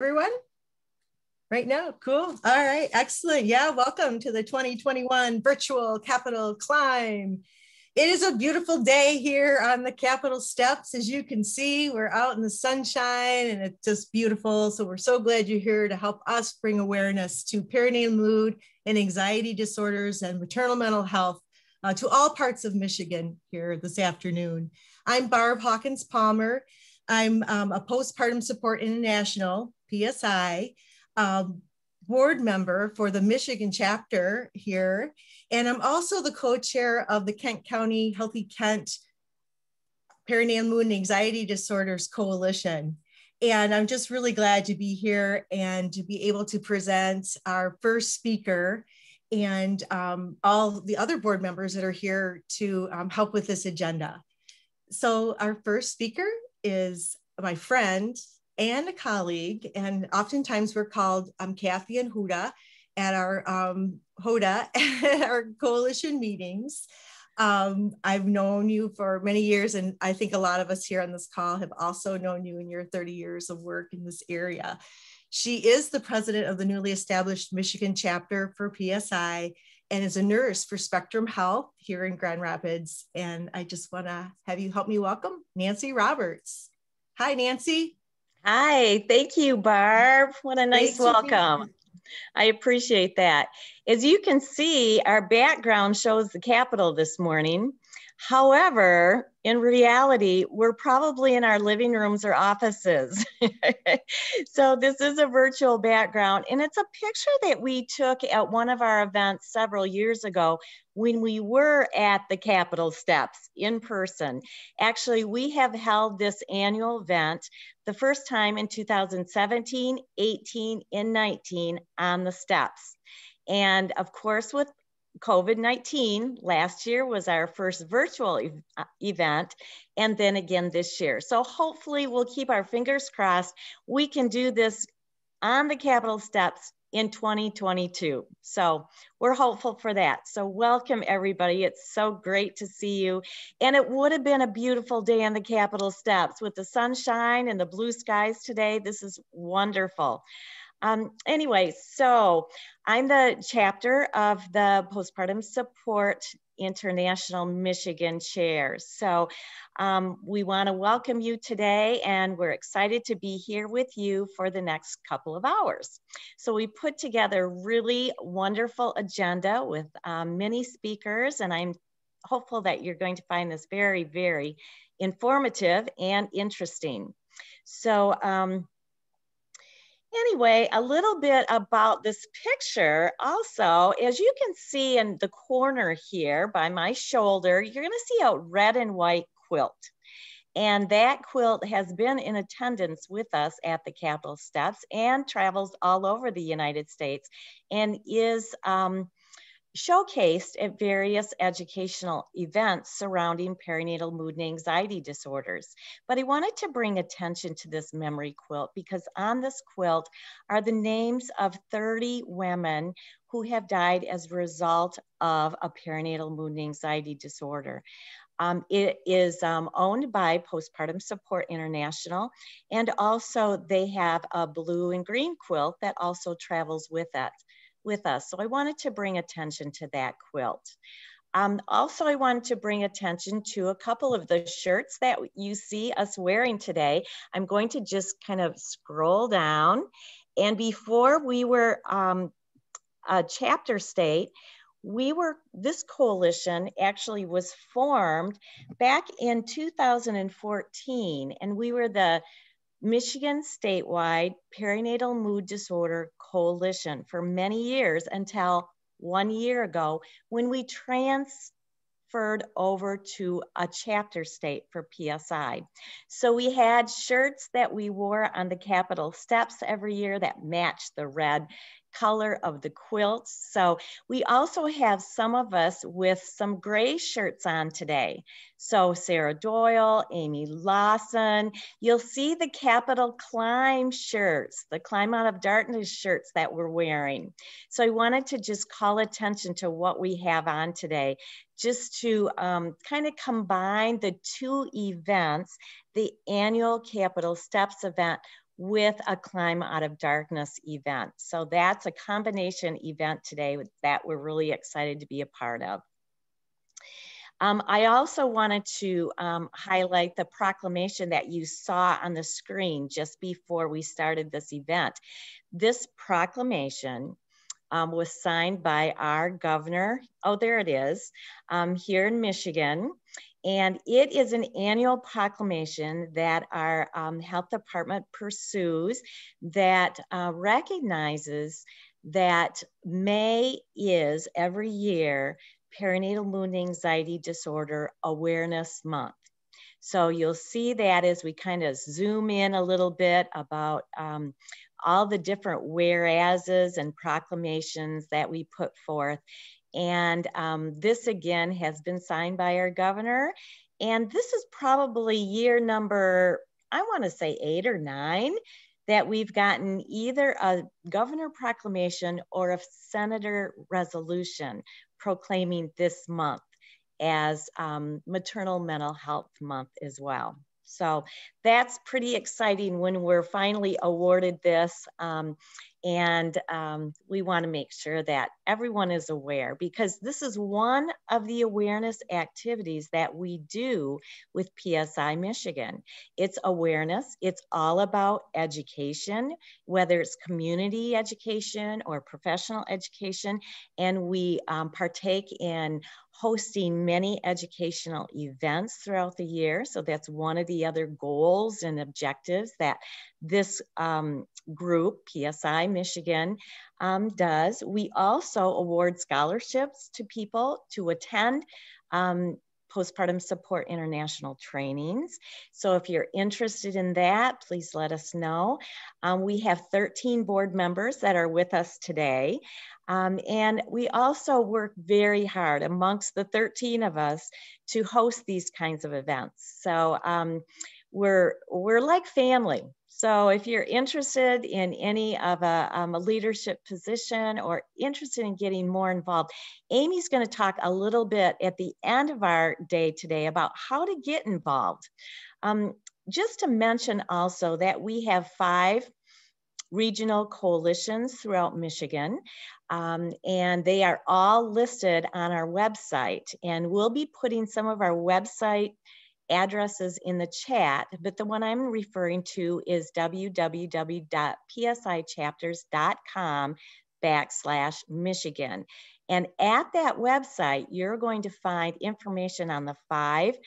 everyone? Right now, cool. All right, excellent. Yeah, welcome to the 2021 virtual Capitol climb. It is a beautiful day here on the Capitol steps. As you can see, we're out in the sunshine and it's just beautiful. So we're so glad you're here to help us bring awareness to perinatal mood and anxiety disorders and maternal mental health uh, to all parts of Michigan here this afternoon. I'm Barb Hawkins Palmer. I'm um, a Postpartum Support International PSI, um, board member for the Michigan chapter here. And I'm also the co-chair of the Kent County Healthy Kent Perinatal Mood and Anxiety Disorders Coalition. And I'm just really glad to be here and to be able to present our first speaker and um, all the other board members that are here to um, help with this agenda. So our first speaker is my friend, and a colleague, and oftentimes we're called um, Kathy and Huda at our um, Hoda at our coalition meetings. Um, I've known you for many years, and I think a lot of us here on this call have also known you in your 30 years of work in this area. She is the president of the newly established Michigan chapter for PSI and is a nurse for Spectrum Health here in Grand Rapids. And I just want to have you help me welcome Nancy Roberts. Hi, Nancy. Hi, thank you, Barb. What a nice welcome. I appreciate that. As you can see, our background shows the Capitol this morning. However, in reality, we're probably in our living rooms or offices. so this is a virtual background and it's a picture that we took at one of our events several years ago when we were at the Capitol steps in person. Actually, we have held this annual event the first time in 2017, 18, and 19 on the steps. And of course, with COVID-19 last year was our first virtual e uh, event and then again this year. So hopefully we'll keep our fingers crossed. We can do this on the Capitol steps in 2022. So we're hopeful for that. So welcome everybody. It's so great to see you. And it would have been a beautiful day on the Capitol steps with the sunshine and the blue skies today. This is wonderful. Um, anyway, so I'm the chapter of the Postpartum Support International Michigan Chair. So um, we want to welcome you today and we're excited to be here with you for the next couple of hours. So we put together a really wonderful agenda with um, many speakers and I'm hopeful that you're going to find this very, very informative and interesting. So um, anyway, a little bit about this picture. Also, as you can see in the corner here by my shoulder, you're gonna see a red and white quilt. And that quilt has been in attendance with us at the Capitol Steps and travels all over the United States and is um, showcased at various educational events surrounding perinatal mood and anxiety disorders. But I wanted to bring attention to this memory quilt because on this quilt are the names of 30 women who have died as a result of a perinatal mood and anxiety disorder. Um, it is um, owned by Postpartum Support International, and also they have a blue and green quilt that also travels with it with us. So I wanted to bring attention to that quilt. Um, also, I wanted to bring attention to a couple of the shirts that you see us wearing today. I'm going to just kind of scroll down. And before we were um, a chapter state, we were, this coalition actually was formed back in 2014, and we were the Michigan statewide perinatal mood disorder coalition for many years until one year ago when we transferred over to a chapter state for PSI. So we had shirts that we wore on the Capitol steps every year that matched the red color of the quilts. So we also have some of us with some gray shirts on today. So Sarah Doyle, Amy Lawson, you'll see the Capitol Climb shirts, the Climb Out of Darkness shirts that we're wearing. So I wanted to just call attention to what we have on today, just to um, kind of combine the two events, the annual Capitol Steps event with a Climb Out of Darkness event. So that's a combination event today that we're really excited to be a part of. Um, I also wanted to um, highlight the proclamation that you saw on the screen just before we started this event. This proclamation um, was signed by our governor, oh, there it is, um, here in Michigan. And it is an annual proclamation that our um, health department pursues that uh, recognizes that May is every year Perinatal Mood Anxiety Disorder Awareness Month. So you'll see that as we kind of zoom in a little bit about um, all the different whereases and proclamations that we put forth. And um, this again has been signed by our governor. And this is probably year number, I want to say eight or nine, that we've gotten either a governor proclamation or a senator resolution proclaiming this month as um, Maternal Mental Health Month as well. So that's pretty exciting when we're finally awarded this. Um, and um, we want to make sure that everyone is aware because this is one of the awareness activities that we do with PSI Michigan. It's awareness, it's all about education, whether it's community education or professional education. And we um, partake in hosting many educational events throughout the year. So that's one of the other goals and objectives that this um, group, PSI Michigan, um, does. We also award scholarships to people to attend um, postpartum support international trainings. So if you're interested in that, please let us know. Um, we have 13 board members that are with us today. Um, and we also work very hard amongst the 13 of us to host these kinds of events. So um, we're, we're like family. So if you're interested in any of a, um, a, leadership position or interested in getting more involved, Amy's going to talk a little bit at the end of our day today about how to get involved. Um, just to mention also that we have five regional coalitions throughout Michigan. Um, and they are all listed on our website. And we'll be putting some of our website addresses in the chat, but the one I'm referring to is www.psichapters.com backslash Michigan. And at that website, you're going to find information on the five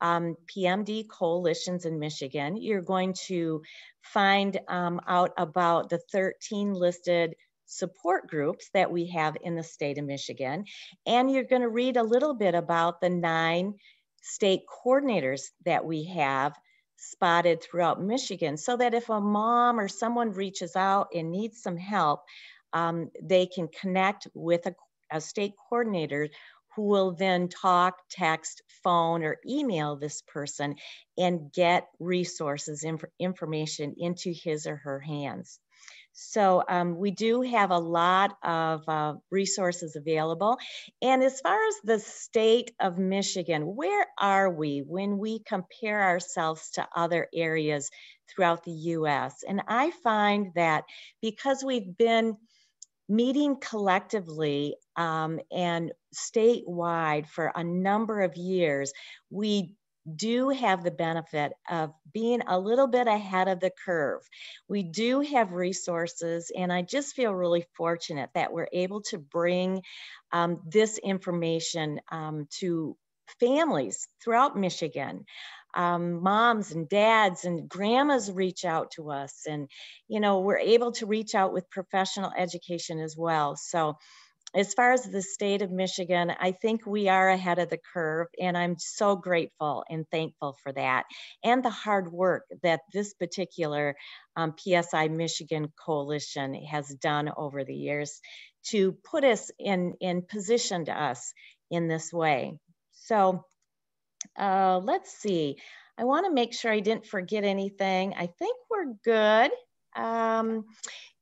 um, PMD coalitions in Michigan. You're going to find um, out about the 13 listed support groups that we have in the state of Michigan. And you're going to read a little bit about the nine state coordinators that we have spotted throughout Michigan so that if a mom or someone reaches out and needs some help, um, they can connect with a, a state coordinator who will then talk, text, phone, or email this person and get resources, inf information into his or her hands. So um, we do have a lot of uh, resources available. And as far as the state of Michigan, where are we when we compare ourselves to other areas throughout the US? And I find that because we've been meeting collectively um, and statewide for a number of years, we do have the benefit of being a little bit ahead of the curve. We do have resources, and I just feel really fortunate that we're able to bring um, this information um, to families throughout Michigan. Um, moms and dads and grandmas reach out to us and you know we're able to reach out with professional education as well so as far as the state of Michigan, I think we are ahead of the curve, and I'm so grateful and thankful for that, and the hard work that this particular um, PSI Michigan coalition has done over the years to put us in, in position to us in this way. So uh, let's see. I want to make sure I didn't forget anything. I think we're good. Um,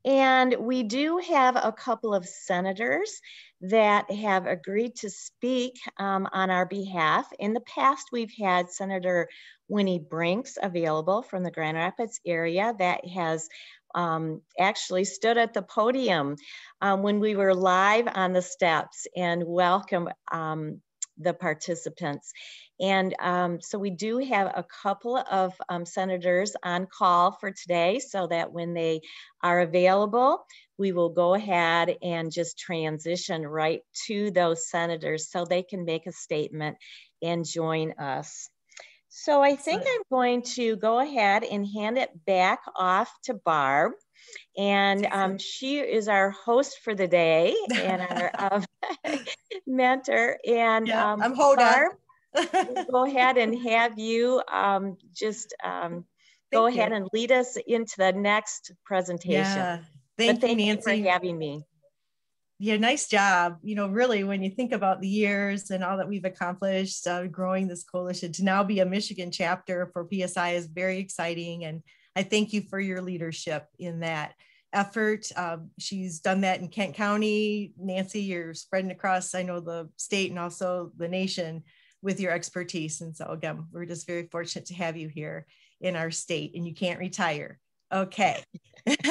And we do have a couple of senators that have agreed to speak um, on our behalf. In the past, we've had Senator Winnie Brinks available from the Grand Rapids area that has um, actually stood at the podium um, when we were live on the steps and welcome um, the participants. And um, so we do have a couple of um, senators on call for today so that when they are available, we will go ahead and just transition right to those senators so they can make a statement and join us. So I think I'm going to go ahead and hand it back off to Barb. And um, she is our host for the day and our um, mentor. And yeah, um, I'm Barb, go ahead and have you um, just um, go you. ahead and lead us into the next presentation. Yeah. Thank, thank you, Nancy. You for having me. Yeah, nice job. You know, really, when you think about the years and all that we've accomplished, uh, growing this coalition to now be a Michigan chapter for PSI is very exciting. And I thank you for your leadership in that effort. Um, she's done that in Kent County. Nancy, you're spreading across, I know, the state and also the nation with your expertise. And so, again, we're just very fortunate to have you here in our state, and you can't retire. Okay. Next,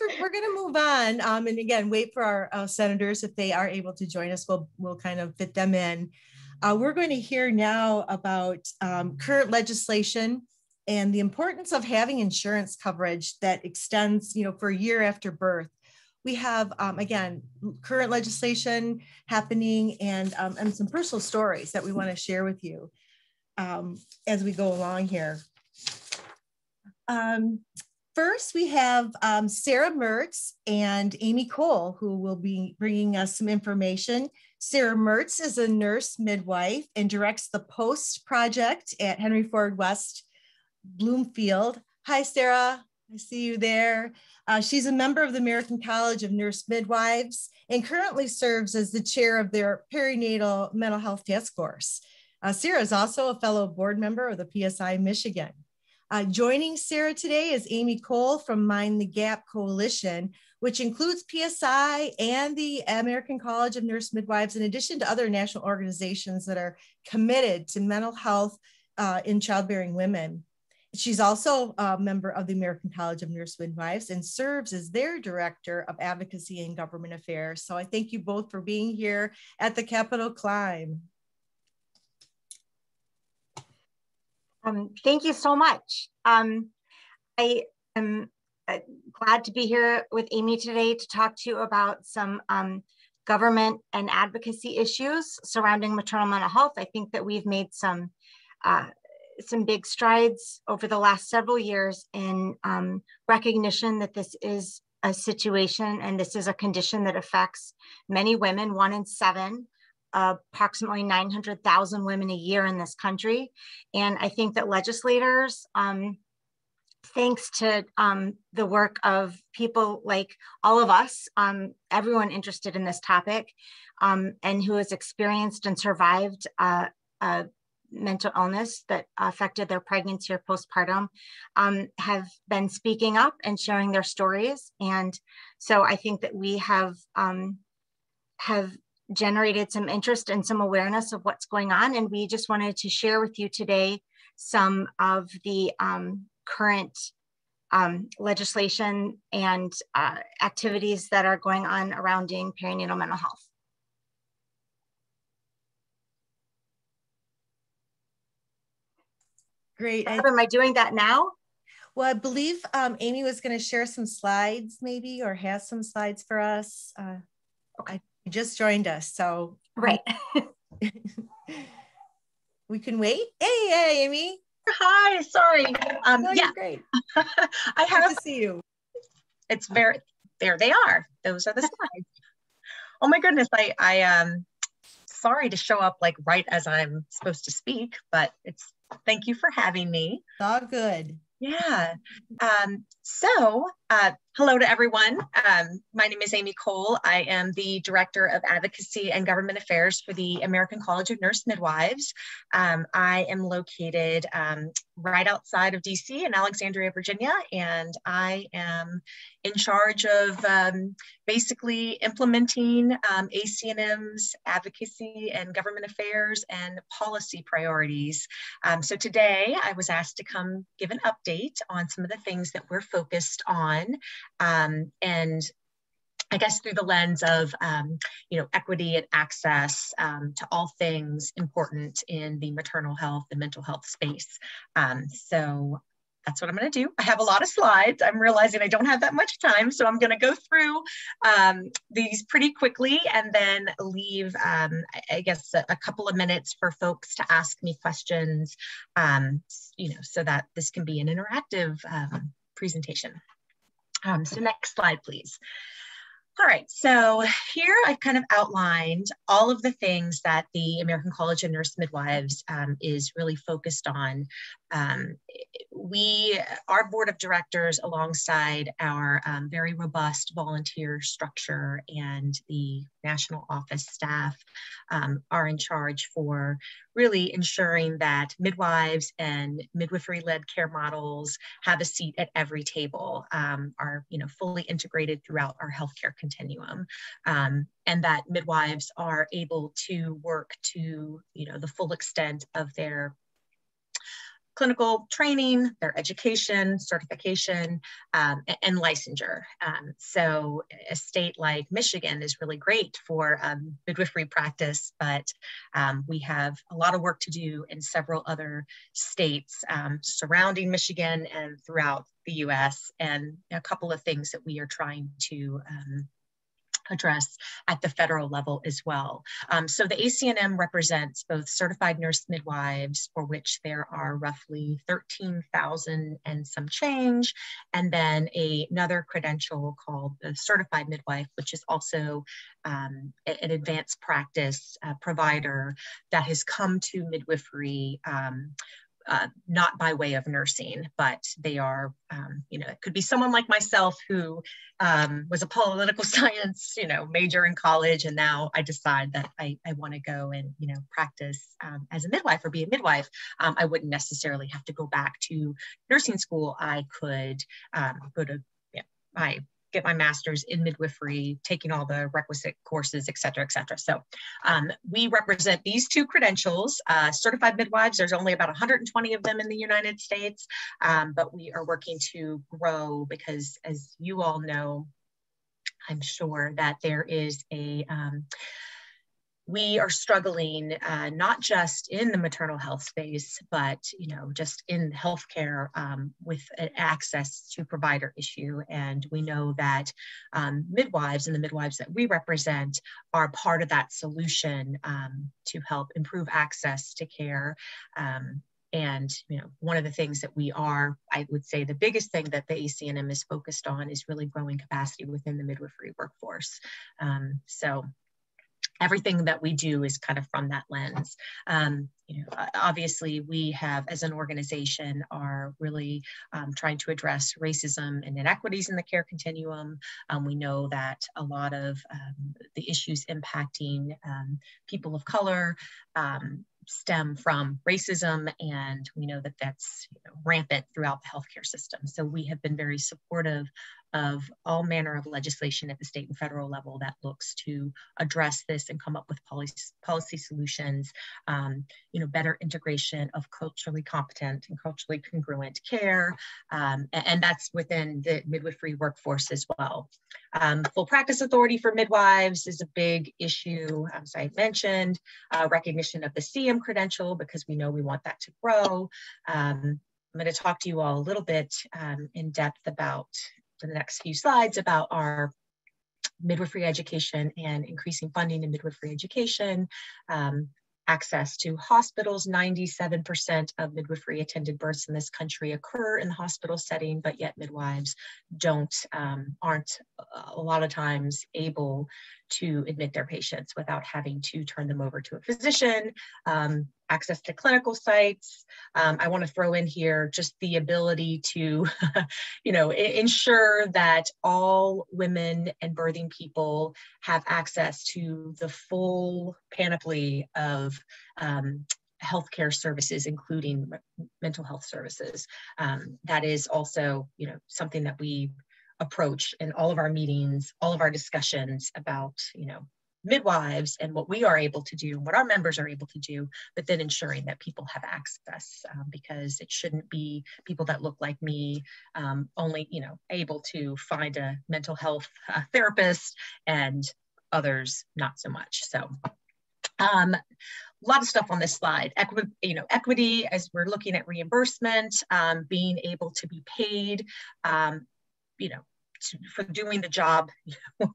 we're, we're going to move on. Um, and again, wait for our uh, senators. If they are able to join us, we'll, we'll kind of fit them in. Uh, we're going to hear now about um, current legislation and the importance of having insurance coverage that extends, you know, for a year after birth. We have, um, again, current legislation happening and, um, and some personal stories that we want to share with you um, as we go along here. Um, first, we have um, Sarah Mertz and Amy Cole, who will be bringing us some information. Sarah Mertz is a nurse midwife and directs the POST project at Henry Ford West Bloomfield. Hi, Sarah. I see you there. Uh, she's a member of the American College of Nurse Midwives and currently serves as the chair of their perinatal mental health task force. Uh, Sarah is also a fellow board member of the PSI Michigan. Uh, joining Sarah today is Amy Cole from Mind the Gap Coalition, which includes PSI and the American College of Nurse Midwives, in addition to other national organizations that are committed to mental health uh, in childbearing women. She's also a member of the American College of Nurse Midwives and serves as their Director of Advocacy and Government Affairs. So I thank you both for being here at the Capitol Climb. Um, thank you so much. Um, I am uh, glad to be here with Amy today to talk to you about some um, government and advocacy issues surrounding maternal mental health. I think that we've made some uh, some big strides over the last several years in um, recognition that this is a situation and this is a condition that affects many women, one in seven approximately 900,000 women a year in this country. And I think that legislators, um, thanks to um, the work of people like all of us, um, everyone interested in this topic, um, and who has experienced and survived uh, a mental illness that affected their pregnancy or postpartum, um, have been speaking up and sharing their stories. And so I think that we have um, have generated some interest and some awareness of what's going on. And we just wanted to share with you today some of the um, current um, legislation and uh, activities that are going on around perinatal mental health. Great. Am I doing that now? Well, I believe um, Amy was going to share some slides maybe or has some slides for us. Uh, okay. I you just joined us, so right. we can wait. Hey, hey, Amy. Hi. Sorry. Um, no, yeah, great. I have to see you. It's very. There they are. Those are the slides. oh my goodness. I I um sorry to show up like right as I'm supposed to speak, but it's thank you for having me. It's all good. Yeah. Um, so uh, Hello to everyone. Um, my name is Amy Cole. I am the Director of Advocacy and Government Affairs for the American College of Nurse Midwives. Um, I am located um, right outside of DC in Alexandria, Virginia, and I am in charge of um, basically implementing um, ACNM's advocacy and government affairs and policy priorities. Um, so today I was asked to come give an update on some of the things that we're focused on um, and I guess through the lens of um, you know equity and access um, to all things important in the maternal health and mental health space. Um, so that's what I'm going to do. I have a lot of slides. I'm realizing I don't have that much time, so I'm going to go through um, these pretty quickly and then leave, um, I guess, a, a, couple of minutes for folks to ask me questions, um, you know, so that this can be an interactive um, presentation. Um, so next slide, please. All right, so here I've kind of outlined all of the things that the American College of Nurse Midwives um, is really focused on um, we, our board of directors, alongside our um, very robust volunteer structure and the national office staff, um, are in charge for really ensuring that midwives and midwifery-led care models have a seat at every table, um, are you know fully integrated throughout our healthcare continuum, um, and that midwives are able to work to you know the full extent of their clinical training, their education, certification, um, and, licensure. Um, so a state like Michigan is really great for um, midwifery practice, but um, we have a lot of work to do in several other states um, surrounding Michigan and throughout the US, and a couple of things that we are trying to um, address at the federal level as well. Um, so the ACNM represents both certified nurse midwives, for which there are roughly 13,000 and some change, and then a, another credential called the certified midwife, which is also um, an advanced practice uh, provider that has come to midwifery um, uh, not by way of nursing, but they are, um, you know, it could be someone like myself who um, was a political science, you know, major in college, and now I decide that I, I want to go and, you know, practice um, as a midwife or be a midwife. Um, I wouldn't necessarily have to go back to nursing school. I could um, go to my get my master's in midwifery, taking all the requisite courses, et cetera, et cetera. So um, we represent these two credentials, uh, certified midwives. There's only about 120 of them in the United States, um, but we are working to grow because as you all know, I'm sure that there is a, um, we are struggling uh, not just in the maternal health space, but you know, just in healthcare um, with access to provider issue. And we know that um, midwives and the midwives that we represent are part of that solution um, to help improve access to care. Um, and you know, one of the things that we are, I would say, the biggest thing that the ACNM is focused on is really growing capacity within the midwifery workforce. Um, so everything that we do is kind of from that lens. Um, you know, obviously we have as an organization are really um, trying to address racism and inequities in the care continuum. Um, we know that a lot of um, the issues impacting um, people of color um, stem from racism and we know that that's you know, rampant throughout the healthcare system. So we have been very supportive of all manner of legislation at the state and federal level that looks to address this and come up with policy, policy solutions, um, you know, better integration of culturally competent and culturally congruent care, um, and, and, that's within the midwifery workforce as well. Um, full practice authority for midwives is a big issue, as I mentioned, uh, recognition of the CM credential because we know we want that to grow. Um, I'm going to talk to you all a little bit um, in depth about the next few slides about our midwifery education and increasing funding in midwifery education, um, access to hospitals. 97% of midwifery attended births in this country occur in the hospital setting, but yet midwives don't, um, aren't a lot of times able to admit their patients without having to turn them over to a physician, um, access to clinical sites. Um, I want to throw in here just the ability to, you know, ensure that all women and birthing people have access to the full panoply of um, healthcare services, including mental health services. Um, that is also, you know, something that we approach in all of our meetings, all of our discussions about, you know, midwives and what we are able to do and what our members are able to do, but then ensuring that people have access um, because it shouldn't be people that look like me um, only, you know, able to find a mental health uh, therapist and others not so much. So um, a lot of stuff on this slide. Equi you know, equity as we're looking at reimbursement, um, being able to be paid, um, you know, to, for doing the job,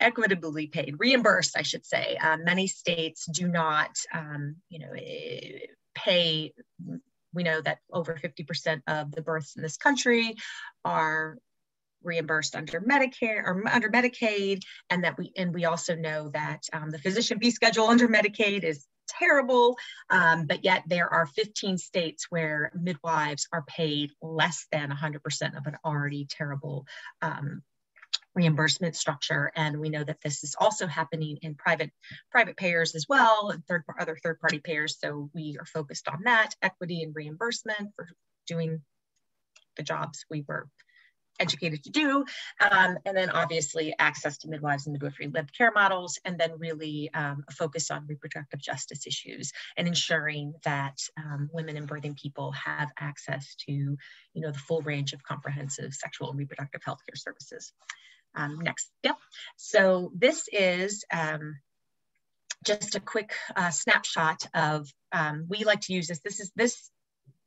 equitably paid, reimbursed, I should say. Um, many states do not, um, you know, eh, pay. We know that over 50% of the births in this country are reimbursed under Medicare or under Medicaid, and that we and we also know that um, the physician fee schedule under Medicaid is terrible, um, but yet there are 15 states where midwives are paid less than 100% of an already terrible um, reimbursement structure. And we know that this is also happening in private private payers as well and third other third party payers. So we are focused on that equity and reimbursement for doing the jobs we were educated to do. Um, and then obviously access to midwives and midwifery led care models, and then really um, a focus on reproductive justice issues and ensuring that um, women and birthing people have access to, you know, the full range of comprehensive sexual and reproductive health care services. Um, next, yep. So this is um, just a quick uh, snapshot of, um, we like to use this, this is, this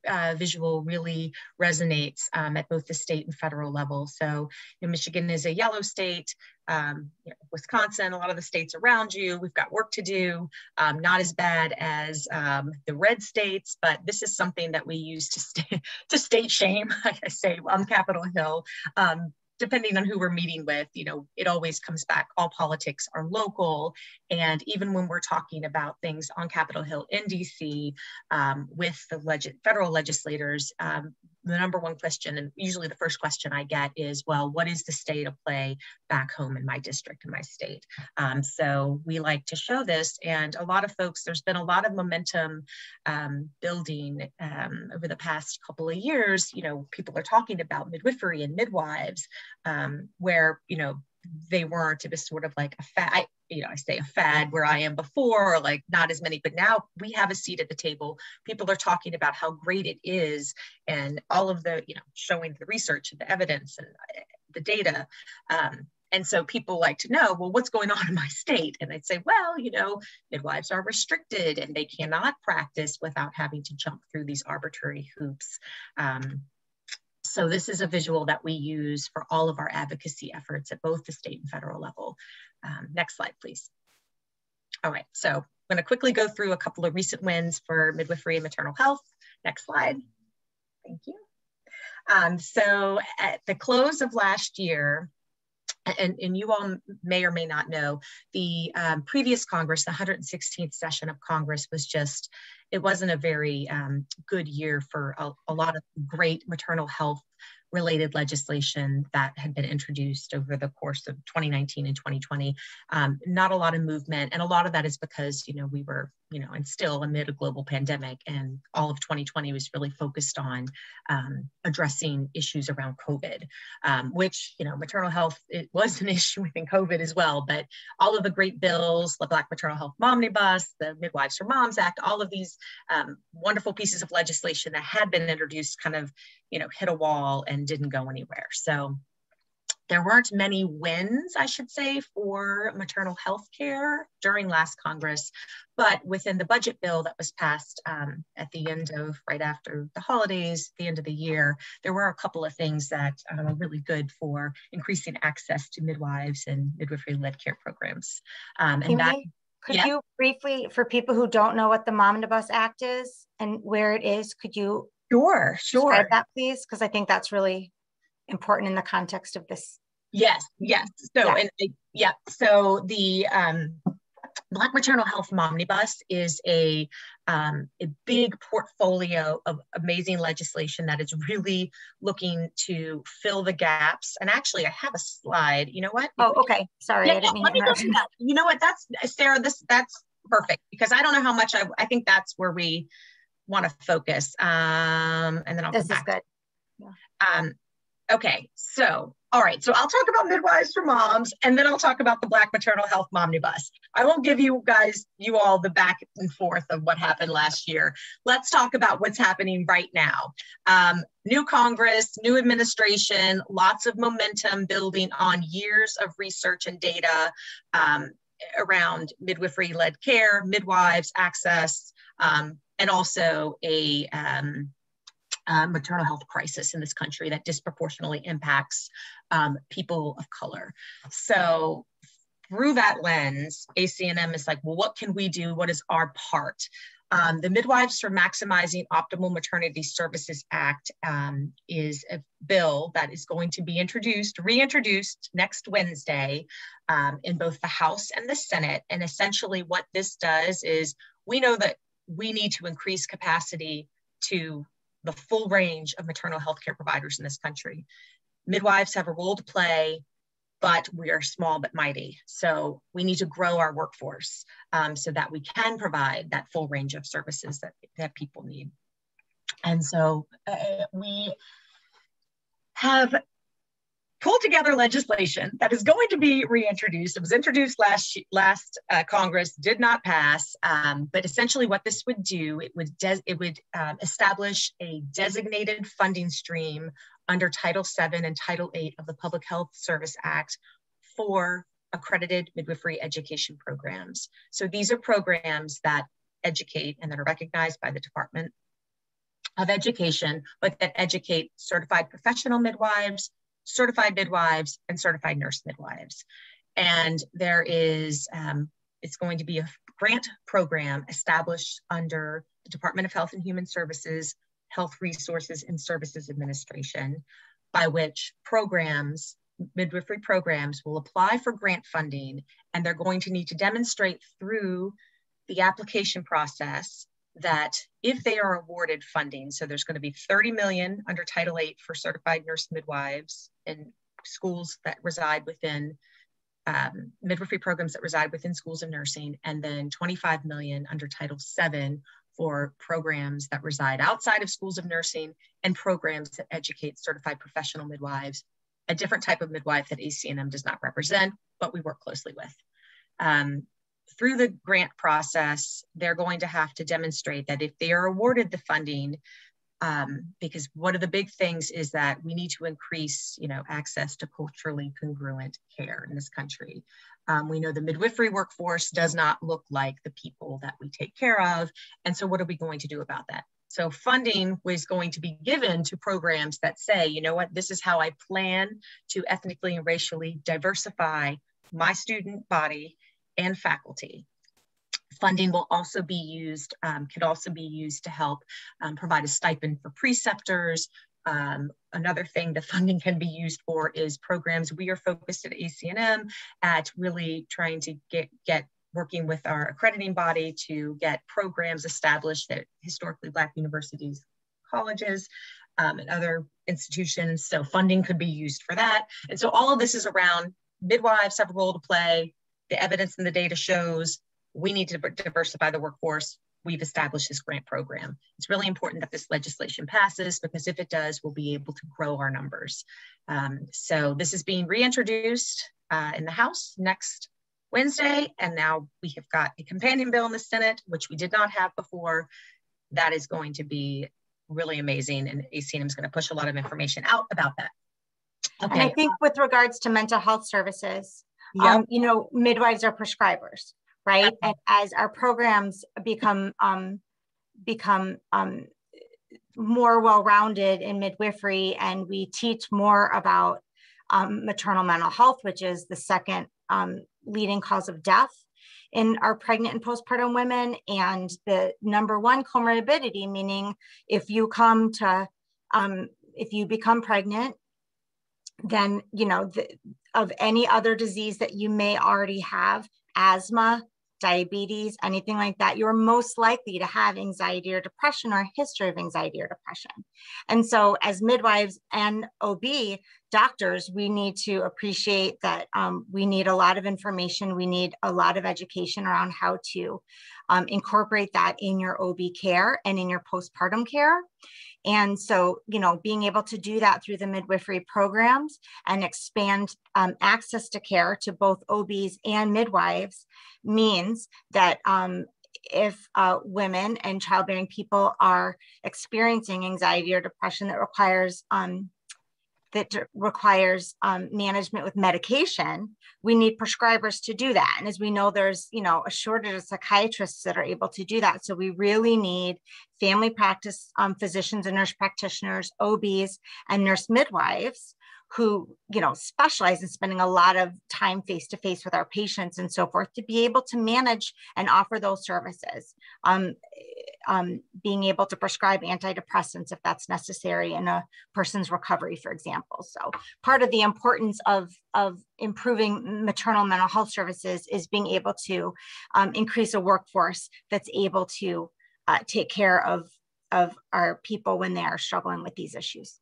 uh, visual really resonates um, at both the state and federal level. So you know, Michigan is a yellow state, um, you know, Wisconsin, a lot of the states around you, we've got work to do, um, not as bad as um, the red states, but this is something that we use to, to state shame, like I say, on Capitol Hill. Depending on who we're meeting with, you know, it always comes back. All politics are local. And even when we're talking about things on Capitol Hill in DC um, with the leg federal legislators, um, the number one question, and usually the first question I get is, well, what is the state of play back home in my district, in my state? Um, so we like to show this. And a lot of folks, there's been a lot of momentum um, building um, over the past couple of years. You know, people are talking about midwifery and midwives, um, where, you know, they weren't it was sort of like a fad you know i say a fad where i am before or like not as many but now we have a seat at the table people are talking about how great it is and all of the you know showing the research and the evidence and uh, the data um, and so people like to know, well, what's going on in my state? And I'd say, well, you know, midwives are restricted and they cannot practice without having to jump through these arbitrary hoops. Um, so this is a visual that we use for all of our advocacy efforts at both the state and federal level. Um, next slide, please. All right, so I'm gonna quickly go through a couple of recent wins for midwifery and maternal health. Next slide, thank you. Um, so at the close of last year, and, and, you all may or may not know, the um, previous Congress, the 116th session of Congress was just it wasn't a very um, good year for a, a, lot of great maternal health related legislation that had been introduced over the course of 2019 and 2020. Um, not a lot of movement, and a lot of that is because you know we were you know and still amid a global pandemic, and all of 2020 was really focused on um, addressing issues around COVID, um, which you know maternal health it was an issue within COVID as well. But all of the great bills, the Black Maternal Health Momnibus, the Midwives for Moms Act, all of these um, wonderful pieces of legislation that had been introduced kind of you know hit a wall and didn't go anywhere so there weren't many wins, I should say, for maternal health care during last Congress, but within the budget bill that was passed um, at the end of, right after the holidays, the end of the year, there were a couple of things that um, are really good for increasing access to midwives and midwifery-led care programs. Um, and that, could yeah. you briefly, for people who don't know what the Momnibus Act is and where it is, could you Sure, sure. Describe that, please, because I think that's really important in the context of this Yes, yes. So yeah. and yeah, so the um, Black Maternal Health Momnibus is a um, a big portfolio of amazing legislation that is really looking to fill the gaps. And actually, I have a slide. You know what? Oh, okay. Sorry, yeah, I didn't mean to You know what? That's Sarah. This that's perfect because I don't know how much I. I think that's where we want to focus. Um, and then I'll this come back. Is good. Yeah. Um, okay, so all right, so I'll talk about midwives for moms, and then I'll talk about the Black Maternal Health Momnibus. I won't give you guys, you all, the back and forth of what happened last year. Let's talk about what's happening right now. Um, new Congress, new administration, lots of momentum building on years of research and data um, around midwifery-led care, midwives, access, um, and also a um, uh, maternal health crisis in this country that disproportionately impacts um, people of color. So through that lens, ACNM is like, well, what can we do? What is our part? Um, the Midwives for Maximizing Optimal Maternity Services Act um, is a bill that is going to be introduced, reintroduced next Wednesday um, in both the House and the Senate. And essentially, what this does is we know that we need to increase capacity to the full range of maternal health care providers in this country. Midwives have a role to play, but we are small but mighty. So we need to grow our workforce um, so that we can provide that full range of services that, that people need. And so uh, we have pull together legislation that is going to be reintroduced. It was introduced last last uh, Congress, did not pass. Um, but essentially, what this would do, it would it would um, establish a designated funding stream under Title VII and Title VIII of the Public Health Service Act for accredited midwifery education programs. So these are programs that educate and that are recognized by the Department of Education, but that educate certified professional midwives, certified midwives and certified nurse midwives. And there is, um, it's going to be a grant program established under the Department of Health and Human Services, Health Resources and Services Administration, by which programs, midwifery programs will apply for grant funding and they're going to need to demonstrate through the application process that if they are awarded funding, so there's going to be 30 million under Title VIII for certified nurse midwives in schools that reside within um, midwifery programs that reside within schools of nursing, and then 25 million under Title VII for programs that reside outside of schools of nursing and programs that educate certified professional midwives, a different type of midwife that ACNM does not represent, but we work closely with. Um, through the grant process, they're going to have to demonstrate that if they are awarded the funding, um, because one of the big things is that we need to increase, you know, access to culturally congruent care in this country. Um, we know the midwifery workforce does not look like the people that we take care of. And so what are we going to do about that? So funding was going to be given to programs that say, you know what, this is how I plan to ethnically and racially diversify my student body and faculty. Funding will also be used, um, could also be used to help um, provide a stipend for preceptors. Um, another thing the funding can be used for is programs. We are focused at ACNM at really trying to get, get working with our accrediting body to get programs established at historically Black universities, colleges, um, and other institutions. So funding could be used for that. And so all of this is around midwives have a role to play, the evidence and the data shows we need to diversify the workforce. We've established this grant program. It's really important that this legislation passes because if it does, we'll be able to grow our numbers. Um, so this is being reintroduced uh, in the House next Wednesday, and now we have got a companion bill in the Senate, which we did not have before. That is going to be really amazing, and ACNM is going to push a lot of information out about that. Okay. And I think with regards to mental health services, Yep. Um, you know, midwives are prescribers, right? And as our programs become um, become um, more well-rounded in midwifery, and we teach more about um, maternal mental health, which is the second um, leading cause of death in our pregnant and postpartum women, and the number one comorbidity, meaning if you come to um, if you become pregnant then you know the, of any other disease that you may already have asthma diabetes anything like that you're most likely to have anxiety or depression or a history of anxiety or depression. And so as midwives and ob doctors we need to appreciate that um, we need a lot of information. We need a lot of education around how to um, incorporate that in your ob care and in your postpartum care and so, you know, being able to do that through the midwifery programs and expand um, access to care to both OBs and midwives means that um, if uh, women and childbearing people are experiencing anxiety or depression that requires um, that requires um, management with medication, we need prescribers to do that. And as we know, there's you know a shortage of psychiatrists that are able to do that. So we really need family practice um, physicians and nurse practitioners, OBs, and nurse midwives who you know specialize in spending a lot of time face to face with our patients and so forth to be able to manage and offer those services um, um, being able to prescribe antidepressants if that's necessary in a person's recovery for example so part of the importance of of improving maternal mental health services is being able to um, increase a workforce that's able to uh, take care of of our people when they are struggling with these issues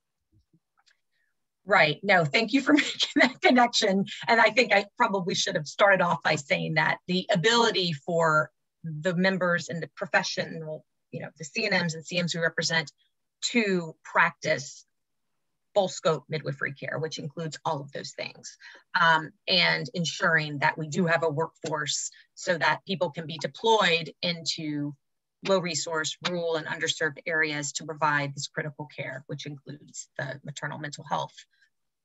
Right. No, thank you for making that connection. And I think I probably should have started off by saying that the ability for the members in the professional, you know, the CNMs and CMs who represent to practice full scope midwifery care, which includes all of those things, um, and ensuring that we do have a workforce so that people can be deployed into low resource, rural, and underserved areas to provide this critical care, which includes the maternal mental health,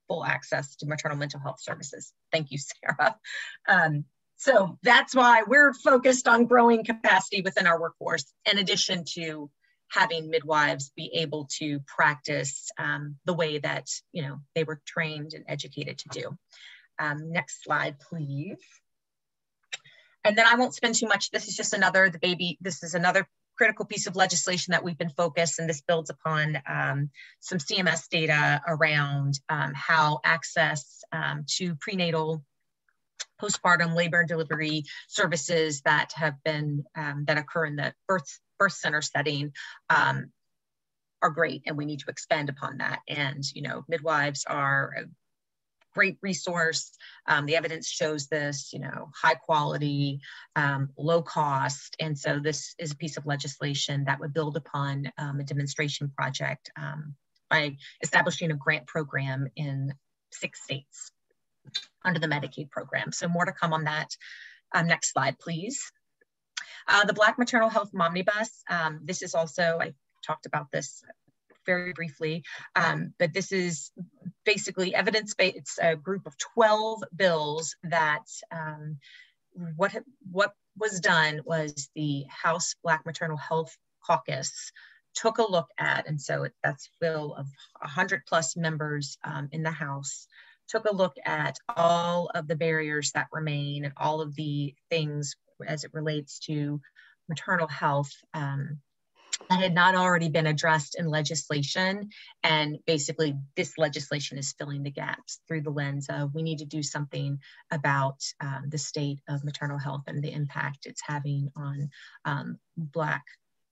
full access to maternal mental health services. Thank you, Sarah. Um, so that's why we're focused on growing capacity within our workforce, in addition to having midwives be able to practice um, the way that you know they were trained and educated to do. Um, next slide, please. And then I won't spend too much. This is just another, the baby, this is another critical piece of legislation that we've been focused, and this builds upon um, some CMS data around um, how access um, to prenatal postpartum labor and delivery services that have been um, that occur in the birth birth center setting um, are great and we need to expand upon that and you know midwives are a great resource. Um, the evidence shows this, you know, high quality, um, low cost. And so this is a piece of legislation that would build upon um, a demonstration project um, by establishing a grant program in six states under the Medicaid program. So more to come on that. Um, next slide, please. Uh, the Black Maternal Health Momnibus. Um, this is also, I talked about this very briefly, um, but this is basically evidence-based. It's a group of 12 bills that um, what, what was done was the House Black Maternal Health Caucus took a look at, and so that's bill of 100 plus members um, in the House, took a look at all of the barriers that remain and all of the things as it relates to maternal health um, that had not already been addressed in legislation. And basically, this legislation is filling the gaps through the lens of we need to do something about um, the state of maternal health and the impact it's having on um, Black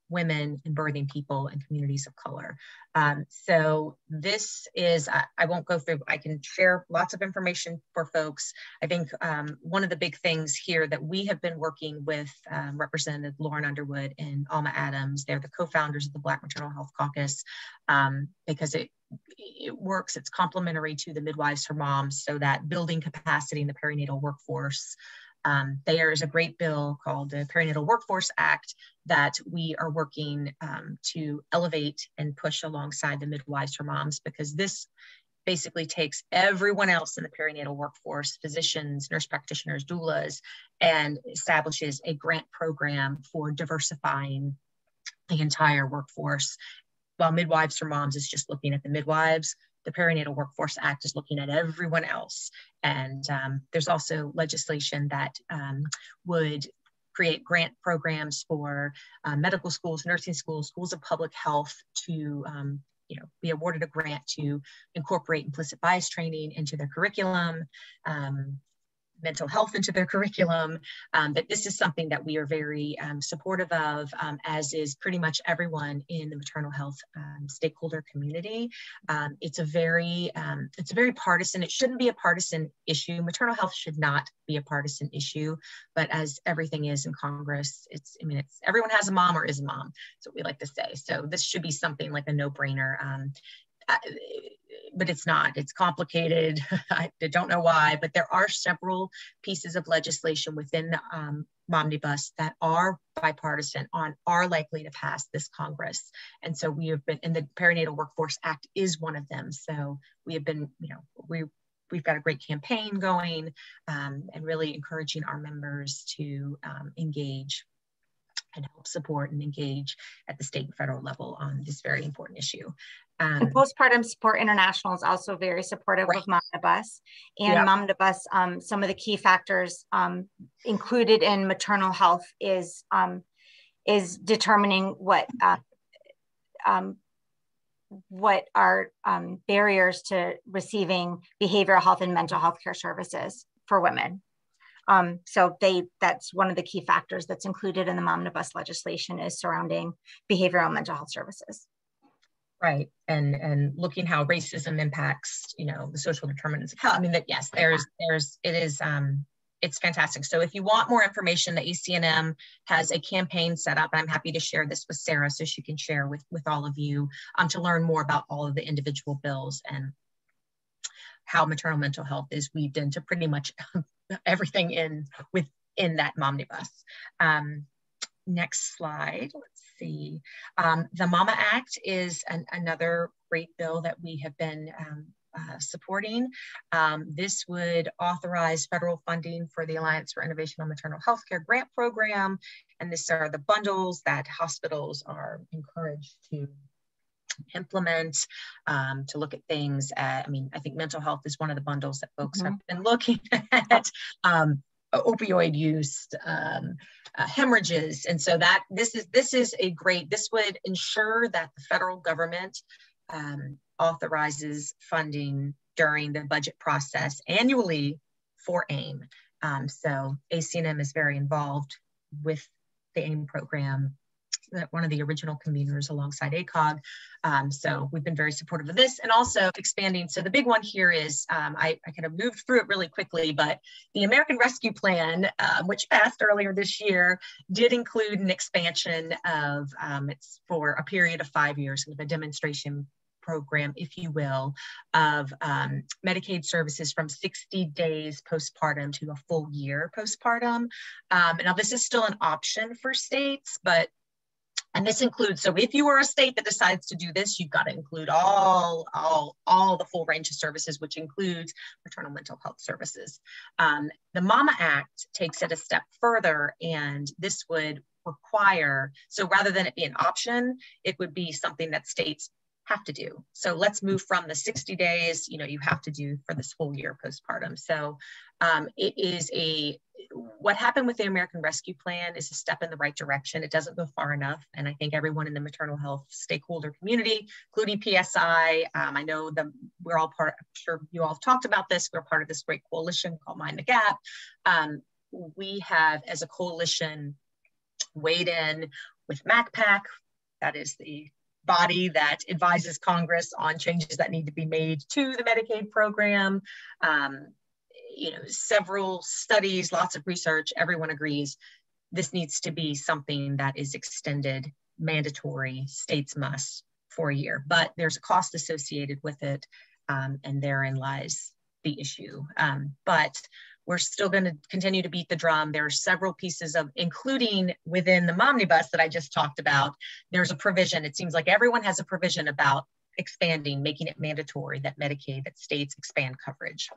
women and birthing people and communities of color. Um, so this is, I, I, won't go through, I can share lots of information for folks. I think um, one of the big things here that we have been working with um, Representative Lauren Underwood and Alma Adams, they're the co-founders of the Black Maternal Health Caucus, um, because it, it works, it's complementary to the Midwives for Moms, so that building capacity in the perinatal workforce um, there is a great bill called the Perinatal Workforce Act that we are working um, to elevate and push alongside the Midwives for Moms because this basically takes everyone else in the perinatal workforce, physicians, nurse practitioners, doulas, and establishes a grant program for diversifying the entire workforce. While Midwives for Moms is just looking at the midwives, the Perinatal Workforce Act is looking at everyone else. And um, there's also legislation that um, would create grant programs for uh, medical schools, nursing schools, schools of public health to um, you know, be awarded a grant to incorporate implicit bias training into their curriculum. Um, mental health into their curriculum. Um, but this is something that we are very um, supportive of, um, as is pretty much everyone in the maternal health um, stakeholder community. Um, it's a very um, it's a very partisan. It shouldn't be a partisan issue. Maternal health should not be a partisan issue, but as everything is in Congress, it's I mean it's everyone has a mom or is a mom. That's what we like to say. So this should be something like a no brainer but it's not. It's complicated. I don't know why, but there are several pieces of legislation within the um, Momnibus that are bipartisan on are likely to pass this Congress. And so we have been, and the Perinatal Workforce Act is one of them. So we have been, you know, we we've got a great campaign going um, and really encouraging our members to um, engage and help support and engage at the state and federal level on this very important issue. Um, and Postpartum Support International is also very supportive right. of Momnibus. And yep. Momnibus, um, some of the key factors um, included in maternal health is um, is determining what uh, um, what are um, barriers to receiving behavioral health and mental health care services for women. Um, so they that's one of the key factors that's included in the Momnibus legislation is surrounding behavioral mental health services. Right, and and looking how racism impacts, you know, the social determinants of health. I mean, that yes, there's there's it is um it's fantastic. So if you want more information, the ACNM has a campaign set up. I'm happy to share this with Sarah so she can share with, with all of you um, to learn more about all of the individual bills and how maternal mental health is weaved into pretty much everything in within that Momnibus. Um, next slide, let's see. Um, the MAMA Act is an, another great bill that we have been um, uh, supporting. Um, this would authorize federal funding for the Alliance for Innovation on Maternal Healthcare grant program. And these are the bundles that hospitals are encouraged to implement, um, to look at things. At, I mean, I think mental health is one of the bundles that folks mm-hmm. have been looking at. Um, opioid use, um, uh, hemorrhages, and so that this is this is a great. This would ensure that the federal government um, authorizes funding during the budget process annually for AIM. Um, so ACNM is very involved with the AIM program one of the original conveners alongside ACOG. Um, so we've been very supportive of this and also expanding. So the big one here is, um, I, I, kind of moved through it really quickly, but the American Rescue Plan, um, which passed earlier this year, did include an expansion of, um, it's for a period of five years, with a demonstration program, if you will, of um, Medicaid services from 60 days postpartum to a full year postpartum. Um, now, this is still an option for states, but and this includes, so if you are a state that decides to do this, you've got to include all, all, all the full range of services, which includes maternal mental health services. Um, the MAMA Act takes it a step further, and this would require, so rather than it be an option, it would be something that states have to do. So let's move from the 60 days, you know, you have to do for this whole year postpartum. So um, it is a what happened with the American Rescue Plan is a step in the right direction. It doesn't go far enough. And I think everyone in the maternal health stakeholder community, including PSI, um, I know that we're all part, I'm sure you all have talked about this. We're part of this great coalition called Mind the Gap. Um, we have, as a coalition, weighed in with MACPAC, that is the body that advises Congress on changes that need to be made to the Medicaid program. Um, you know, several studies, lots of research, everyone agrees this needs to be something that is extended, mandatory, states must for a year. But there's a cost associated with it, um, and therein lies the issue. Um, but we're still going to continue to beat the drum. There are several pieces of, including within the Momnibus that I just talked about, there's a provision. It seems like everyone has a provision about expanding, making it mandatory that Medicaid, that states expand coverage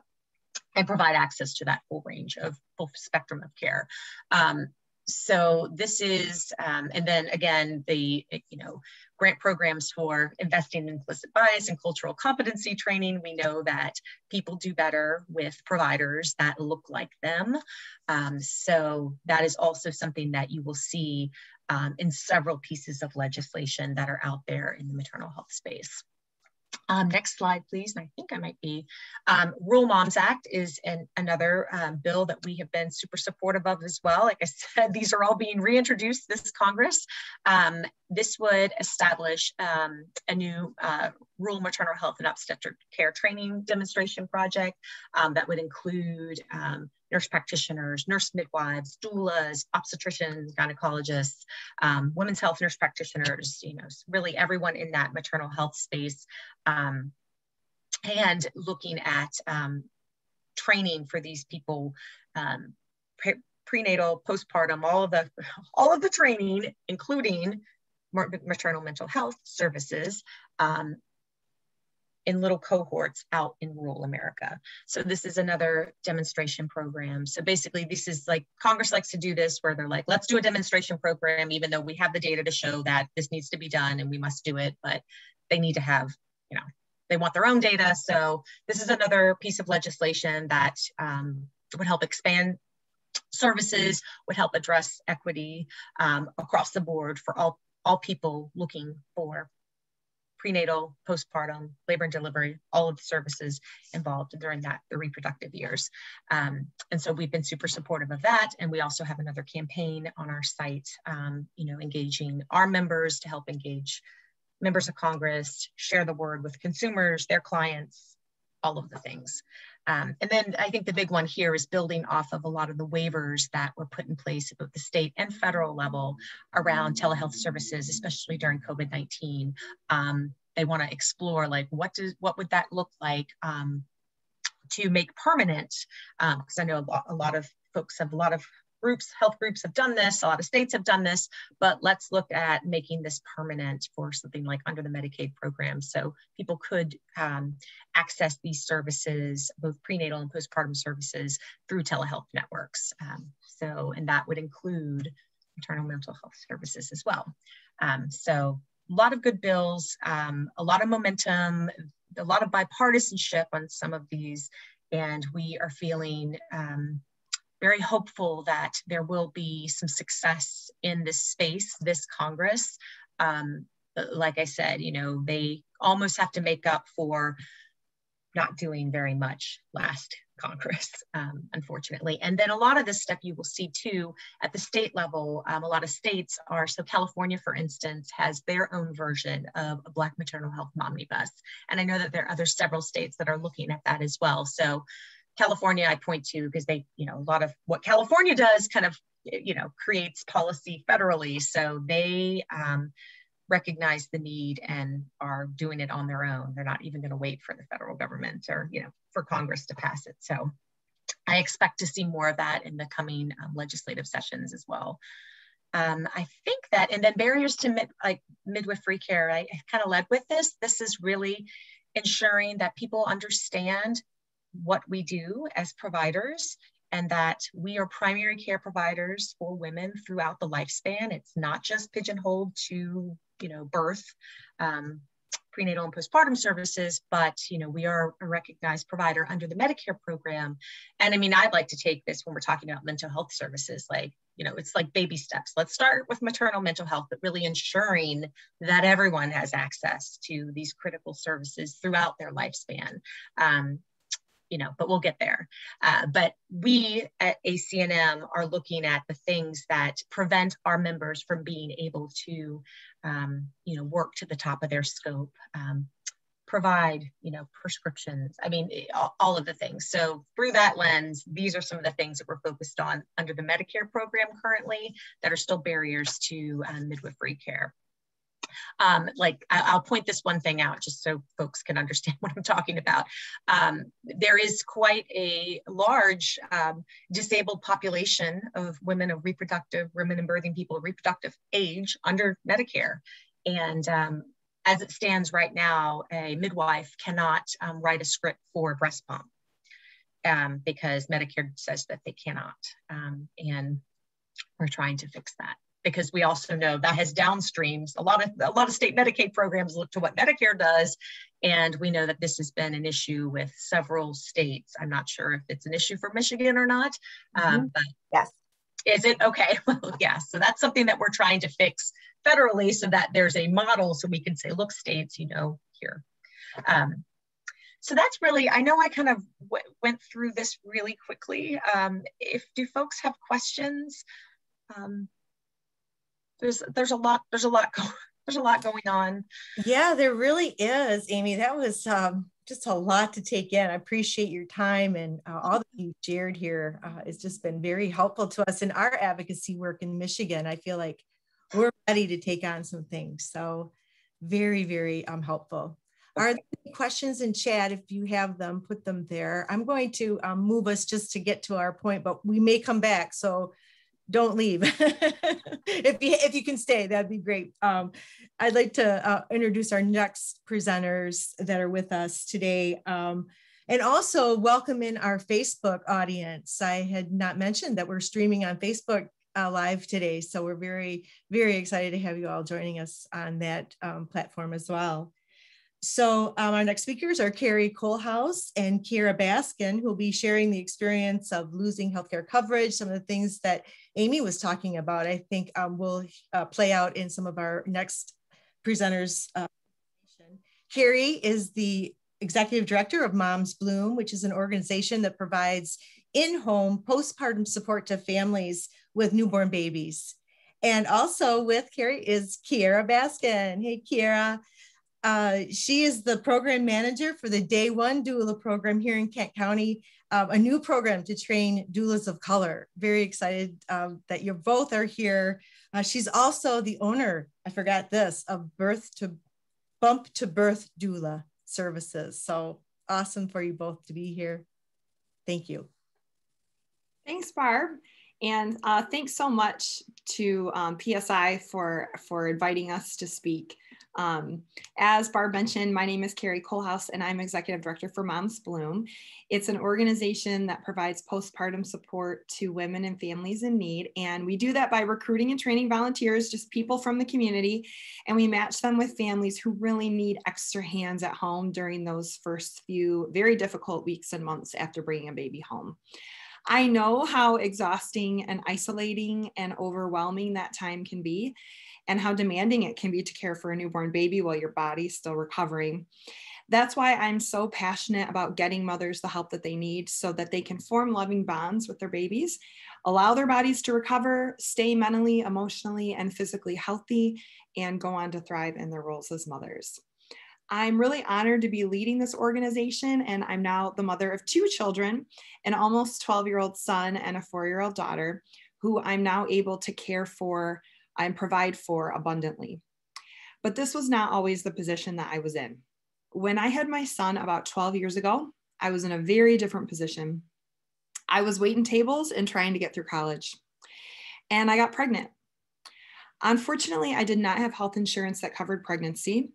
and provide access to that full range of full spectrum of care. Um, so this is, um, and then again, the, you know, grant programs for investing in implicit bias and cultural competency training. We know that people do better with providers that look like them. Um, so that is also something that you will see um, in several pieces of legislation that are out there in the maternal health space. Um, next slide, please. And I think I might be. Um, Rural Moms Act is an, another um, bill that we have been super supportive of as well. Like I said, these are all being reintroduced this Congress. Um, this would establish um, a new uh, rural maternal health and obstetric care training demonstration project um, that would include nurse practitioners, nurse midwives, doulas, obstetricians, gynecologists, um, women's health nurse practitioners, you know, really everyone in that maternal health space. Um, and looking at um, training for these people, um, pre prenatal, postpartum, all of the all of the training, including maternal mental health services, um, in little cohorts out in rural America. So this is another demonstration program. So basically this is like Congress likes to do this where they're like, let's do a demonstration program, even though we have the data to show that this needs to be done and we must do it, but they need to have, you know, they want their own data. So this is another piece of legislation that um, would help expand services, would help address equity um, across the board for all, all people looking for prenatal, postpartum, labor and delivery, all of the services involved during that, the reproductive years. Um, and so we've been super supportive of that. And we also have another campaign on our site, um, you know, engaging our members to help engage members of Congress, share the word with consumers, their clients, all of the things. Um, and then I think the big one here is building off of a lot of the waivers that were put in place at both the state and federal level around telehealth services, especially during COVID-19. Um, they want to explore like what does what would that look like um, to make permanent? Because um, I know a lot, a lot of folks have a lot of groups, health groups have done this, a lot of states have done this, but let's look at making this permanent for something like under the Medicaid program. So people could um, access these services, both prenatal and postpartum services through telehealth networks. Um, so, and that would include maternal mental health services as well. Um, so a lot of good bills, um, a lot of momentum, a lot of bipartisanship on some of these. And we are feeling um, very hopeful that there will be some success in this space, this Congress. Um, like I said, you know, they almost have to make up for not doing very much last Congress, um, unfortunately. And then a lot of this stuff you will see too at the state level. Um, a lot of states are, so California, for instance, has their own version of a Black maternal health omnibus. And I know that there are other several states that are looking at that as well. So California, I point to because they, you know, a lot of what California does kind of, you know, creates policy federally. So they um, recognize the need and are doing it on their own. They're not even going to wait for the federal government or, you know, for Congress to pass it. So I expect to see more of that in the coming um, legislative sessions as well. Um, I think that, and then barriers to mid, like midwifery care, I, I kind of led with this. This is really ensuring that people understand what we do as providers and that we are primary care providers for women throughout the lifespan. It's not just pigeonholed to, you know, birth, um, prenatal and postpartum services, but you know, we are a recognized provider under the Medicare program. And I mean, I'd like to take this when we're talking about mental health services, like, you know, it's like baby steps. Let's start with maternal mental health, but really ensuring that everyone has access to these critical services throughout their lifespan. Um, you know, but we'll get there. Uh, but we at ACNM are looking at the things that prevent our members from being able to, um, you know, work to the top of their scope, um, provide, you know, prescriptions. I mean, all, of the things. So through that lens, these are some of the things that we're focused on under the Medicare program currently that are still barriers to um, midwifery care. Um, like I, will point this one thing out just so folks can understand what I'm talking about. Um, there is quite a large um, disabled population of women of reproductive, women and birthing people of reproductive age under Medicare. And um, as it stands right now, a midwife cannot um, write a script for breast pump. Um, because Medicare says that they cannot. Um, and we're trying to fix that because we also know that has downstreams. A lot of a lot of state Medicaid programs look to what Medicare does, and we know that this has been an issue with several states. I'm not sure if it's an issue for Michigan or not, um, mm-hmm. um, but yes, is it okay? Well, yeah. So that's something that we're trying to fix federally, so that there's a model, so we can say, look, states, you know, here. Um, so that's really, I know I kind of went through this really quickly. Um, if do folks have questions? Um, there's there's a lot there's a lot going there's a lot going on. Yeah, there really is, Amy. That was um, just a lot to take in. I appreciate your time and uh, all that you shared here. Uh, it's just been very helpful to us in our advocacy work in Michigan. I feel like we're ready to take on some things. So very, very um, helpful. Are there any questions in chat? If you have them, put them there. I'm going to um, move us just to get to our point, but we may come back. So don't leave. if you if you can stay, that'd be great. Um, I'd like to uh, introduce our next presenters that are with us today. Um, and also welcome in our Facebook audience. I had not mentioned that we're streaming on Facebook uh, live today. So we're very, very excited to have you all joining us on that um, platform as well. So um, our next speakers are Carrie Coalhouse and Kira Baskin, who will be sharing the experience of losing healthcare coverage, some of the things that Amy was talking about, I think um, will uh, play out in some of our next presenters. Uh, Carrie is the executive director of Moms Bloom, which is an organization that provides in-home postpartum support to families with newborn babies. And also with Carrie is Kiera Baskin. Hey, Kiera. Uh, she is the program manager for the Day One Doula program here in Kent County, uh, a new program to train doulas of color. Very excited um, that you both are here. Uh, she's also the owner, I forgot this, of Birth to Bump to Birth Doula Services. So awesome for you both to be here. Thank you. Thanks, Barb. And uh, thanks so much to um, PSI for, for inviting us to speak. Um, as Barb mentioned, my name is Carrie Coalhouse and I'm Executive Director for Moms Bloom. It's an organization that provides postpartum support to women and families in need. And we do that by recruiting and training volunteers, just people from the community. And we match them with families who really need extra hands at home during those first few very difficult weeks and months after bringing a baby home. I know how exhausting and isolating and overwhelming that time can be and how demanding it can be to care for a newborn baby while your body's still recovering. That's why I'm so passionate about getting mothers the help that they need so that they can form loving bonds with their babies, allow their bodies to recover, stay mentally, emotionally, and physically healthy, and go on to thrive in their roles as mothers. I'm really honored to be leading this organization, and I'm now the mother of two children an almost 12 year old son and a four year old daughter, who I'm now able to care for and provide for abundantly. But this was not always the position that I was in. When I had my son about 12 years ago, I was in a very different position. I was waiting tables and trying to get through college. And I got pregnant. Unfortunately, I did not have health insurance that covered pregnancy,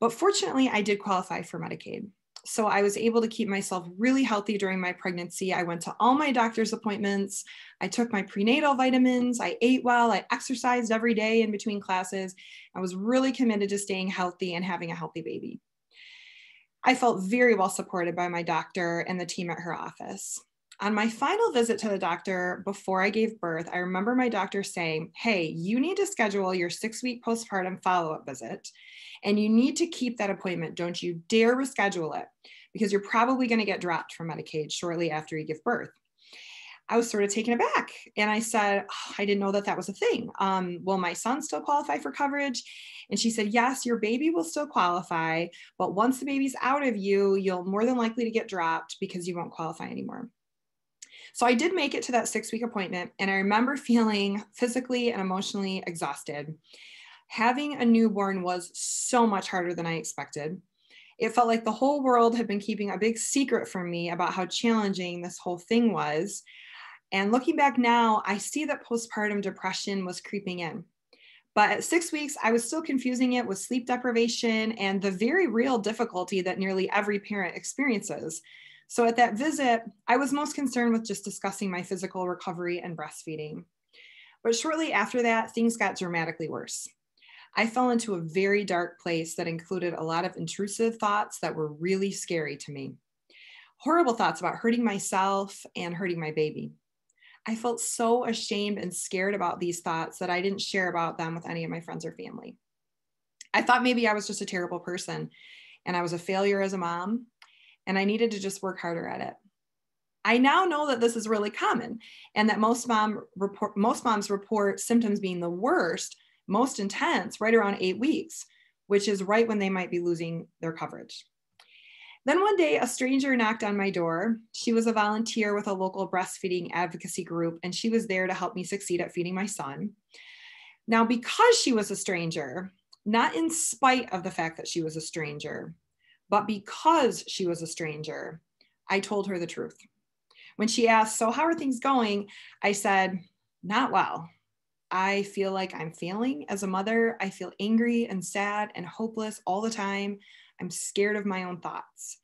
but fortunately, I did qualify for Medicaid so I was able to keep myself really healthy during my pregnancy. I went to all my doctor's appointments. I took my prenatal vitamins. I ate well. I exercised every day in between classes. I was really committed to staying healthy and having a healthy baby. I felt very well supported by my doctor and the team at her office. On my final visit to the doctor before I gave birth, I remember my doctor saying, Hey, you need to schedule your six week postpartum follow up visit and you need to keep that appointment. Don't you dare reschedule it because you're probably going to get dropped from Medicaid shortly after you give birth. I was sort of taken aback and I said, oh, I didn't know that that was a thing. Um, will my son still qualify for coverage? And she said, Yes, your baby will still qualify, but once the baby's out of you, you'll more than likely to get dropped because you won't qualify anymore. So I did make it to that six week appointment, and I remember feeling physically and emotionally exhausted. Having a newborn was so much harder than I expected. It felt like the whole world had been keeping a big secret from me about how challenging this whole thing was. And looking back now, I see that postpartum depression was creeping in. But at six weeks, I was still confusing it with sleep deprivation and the very real difficulty that nearly every parent experiences. So at that visit, I was most concerned with just discussing my physical recovery and breastfeeding. But shortly after that, things got dramatically worse. I fell into a very dark place that included a lot of intrusive thoughts that were really scary to me. Horrible thoughts about hurting myself and hurting my baby. I felt so ashamed and scared about these thoughts that I didn't share about them with any of my friends or family. I thought maybe I was just a terrible person and I was a failure as a mom, and I needed to just work harder at it. I now know that this is really common and that most mom report most moms report symptoms being the worst, most intense right around 8 weeks, which is right when they might be losing their coverage. Then one day, a stranger knocked on my door. She was a volunteer with a local breastfeeding advocacy group, and she was there to help me succeed at feeding my son. Now, because she was a stranger, not in spite of the fact that she was a stranger, but because she was a stranger, I told her the truth. When she asked, So, how are things going? I said, Not well. I feel like I'm failing as a mother. I feel angry and sad and hopeless all the time. I'm scared of my own thoughts.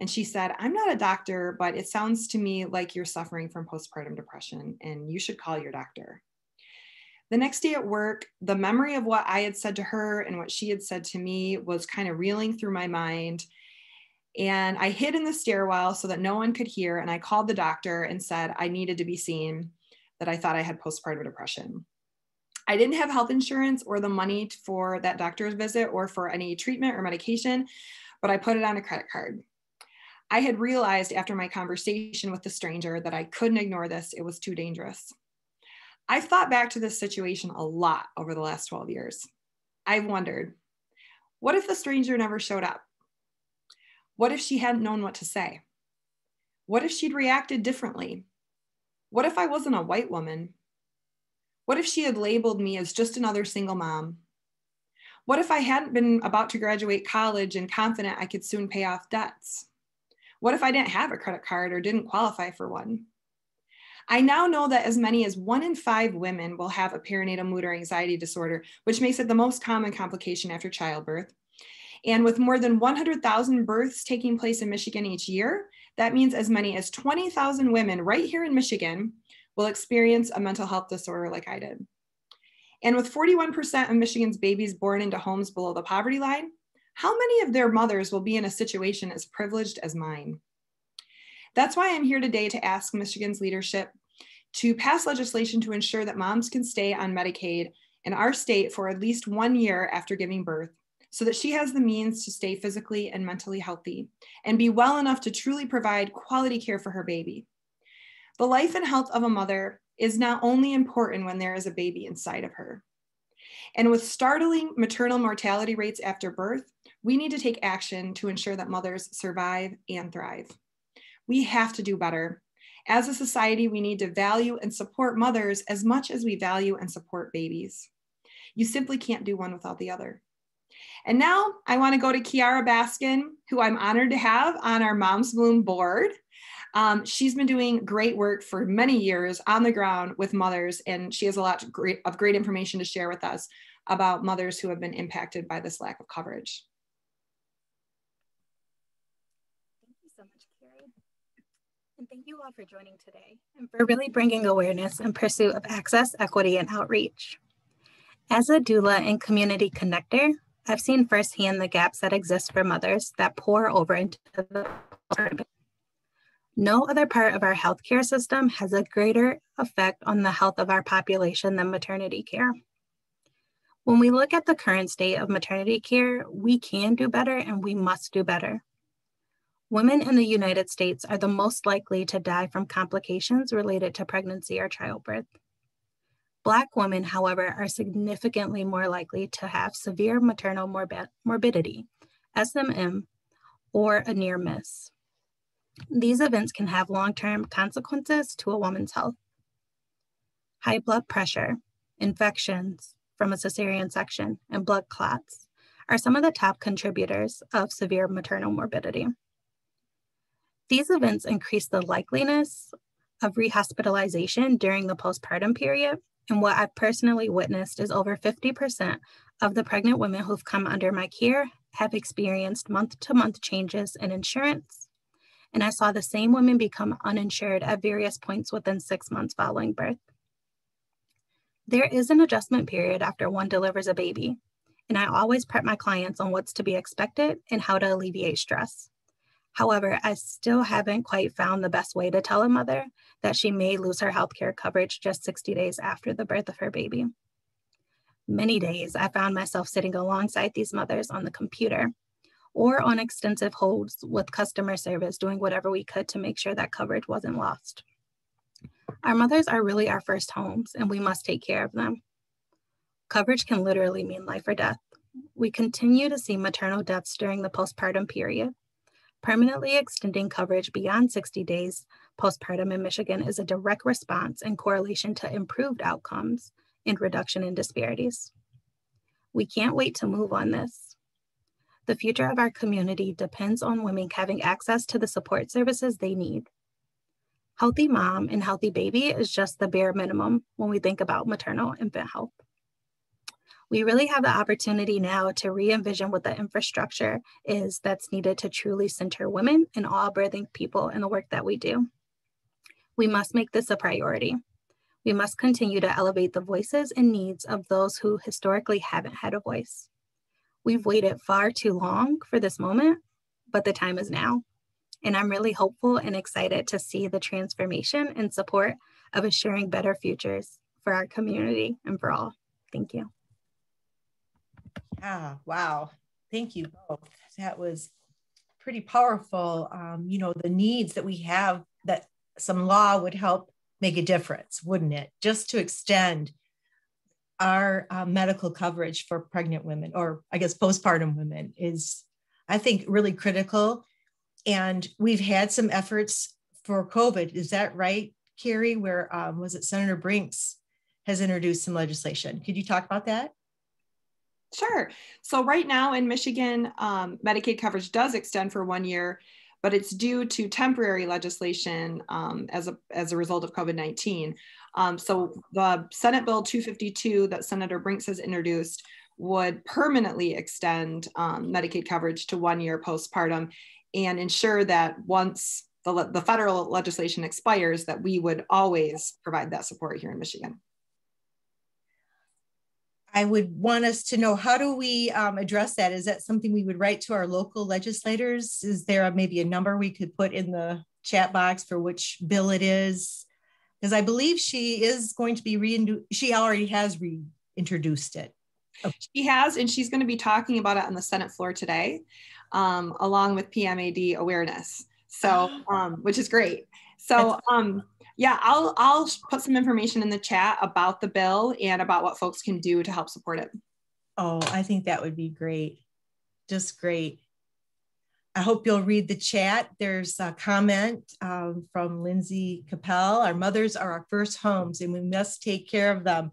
And she said, I'm not a doctor, but it sounds to me like you're suffering from postpartum depression and you should call your doctor. The next day at work, the memory of what I had said to her and what she had said to me was kind of reeling through my mind. And I hid in the stairwell so that no one could hear. And I called the doctor and said I needed to be seen, that I thought I had postpartum depression. I didn't have health insurance or the money for that doctor's visit or for any treatment or medication, but I put it on a credit card. I had realized after my conversation with the stranger that I couldn't ignore this, it was too dangerous. I've thought back to this situation a lot over the last 12 years. I've wondered what if the stranger never showed up? What if she hadn't known what to say? What if she'd reacted differently? What if I wasn't a white woman? What if she had labeled me as just another single mom? What if I hadn't been about to graduate college and confident I could soon pay off debts? What if I didn't have a credit card or didn't qualify for one? I now know that as many as one in five women will have a perinatal mood or anxiety disorder, which makes it the most common complication after childbirth. And with more than 100,000 births taking place in Michigan each year, that means as many as 20,000 women right here in Michigan will experience a mental health disorder like I did. And with 41% of Michigan's babies born into homes below the poverty line, how many of their mothers will be in a situation as privileged as mine? That's why I'm here today to ask Michigan's leadership to pass legislation to ensure that moms can stay on Medicaid in our state for at least one year after giving birth so that she has the means to stay physically and mentally healthy and be well enough to truly provide quality care for her baby. The life and health of a mother is not only important when there is a baby inside of her. And with startling maternal mortality rates after birth, we need to take action to ensure that mothers survive and thrive. We have to do better. As a society, we need to value and support mothers as much as we value and support babies. You simply can't do one without the other. And now I want to go to Kiara Baskin, who I'm honored to have on our Moms Bloom board. Um, she's been doing great work for many years on the ground with mothers, and she has a lot of great, of great information to share with us about mothers who have been impacted by this lack of coverage. And thank you all for joining today and for really bringing awareness in pursuit of access, equity, and outreach. As a doula and community connector, I've seen firsthand the gaps that exist for mothers that pour over into the no other part of our healthcare system has a greater effect on the health of our population than maternity care. When we look at the current state of maternity care, we can do better and we must do better. Women in the United States are the most likely to die from complications related to pregnancy or childbirth. Black women, however, are significantly more likely to have severe maternal morbid morbidity, SMM, or a near miss. These events can have long-term consequences to a woman's health. High blood pressure, infections from a cesarean section, and blood clots are some of the top contributors of severe maternal morbidity. These events increase the likeliness of rehospitalization during the postpartum period. And what I've personally witnessed is over 50% of the pregnant women who've come under my care have experienced month to month changes in insurance. And I saw the same women become uninsured at various points within six months following birth. There is an adjustment period after one delivers a baby, and I always prep my clients on what's to be expected and how to alleviate stress. However, I still haven't quite found the best way to tell a mother that she may lose her healthcare coverage just 60 days after the birth of her baby. Many days I found myself sitting alongside these mothers on the computer, or on extensive holds with customer service doing whatever we could to make sure that coverage wasn't lost. Our mothers are really our first homes and we must take care of them. Coverage can literally mean life or death. We continue to see maternal deaths during the postpartum period. Permanently extending coverage beyond 60 days postpartum in Michigan is a direct response in correlation to improved outcomes and reduction in disparities. We can't wait to move on this. The future of our community depends on women having access to the support services they need. Healthy mom and healthy baby is just the bare minimum when we think about maternal infant health we really have the opportunity now to re-envision what the infrastructure is that's needed to truly center women and all birthing people in the work that we do. We must make this a priority. We must continue to elevate the voices and needs of those who historically haven't had a voice. We've waited far too long for this moment, but the time is now. And I'm really hopeful and excited to see the transformation and support of assuring better futures for our community and for all. Thank you. Yeah, wow. Thank you both. That was pretty powerful. Um, you know, the needs that we have that some law would help make a difference, wouldn't it? Just to extend our uh, medical coverage for pregnant women, or I guess postpartum women, is, I think, really critical. And we've had some efforts for COVID. Is that right, Carrie? Where um, was it Senator Brinks has introduced some legislation? Could you talk about that? Sure. So right now in Michigan, um, Medicaid coverage does extend for one year, but it's due to temporary legislation um, as, a, as a result of COVID-19. Um, so the Senate Bill 252 that Senator Brinks has introduced would permanently extend um, Medicaid coverage to one year postpartum and ensure that once the, the federal legislation expires that we would always provide that support here in Michigan. I would want us to know how do we um, address that? Is that something we would write to our local legislators? Is there a, maybe a number we could put in the chat box for which bill it is? Because I believe she is going to be re she already has reintroduced it. She has, and she's going to be talking about it on the Senate floor today, um, along with PMAD awareness. So, um, which is great. So, um, yeah, I'll I'll put some information in the chat about the bill and about what folks can do to help support it. Oh, I think that would be great. Just great. I hope you'll read the chat. There's a comment um, from Lindsay Capel. Our mothers are our first homes and we must take care of them.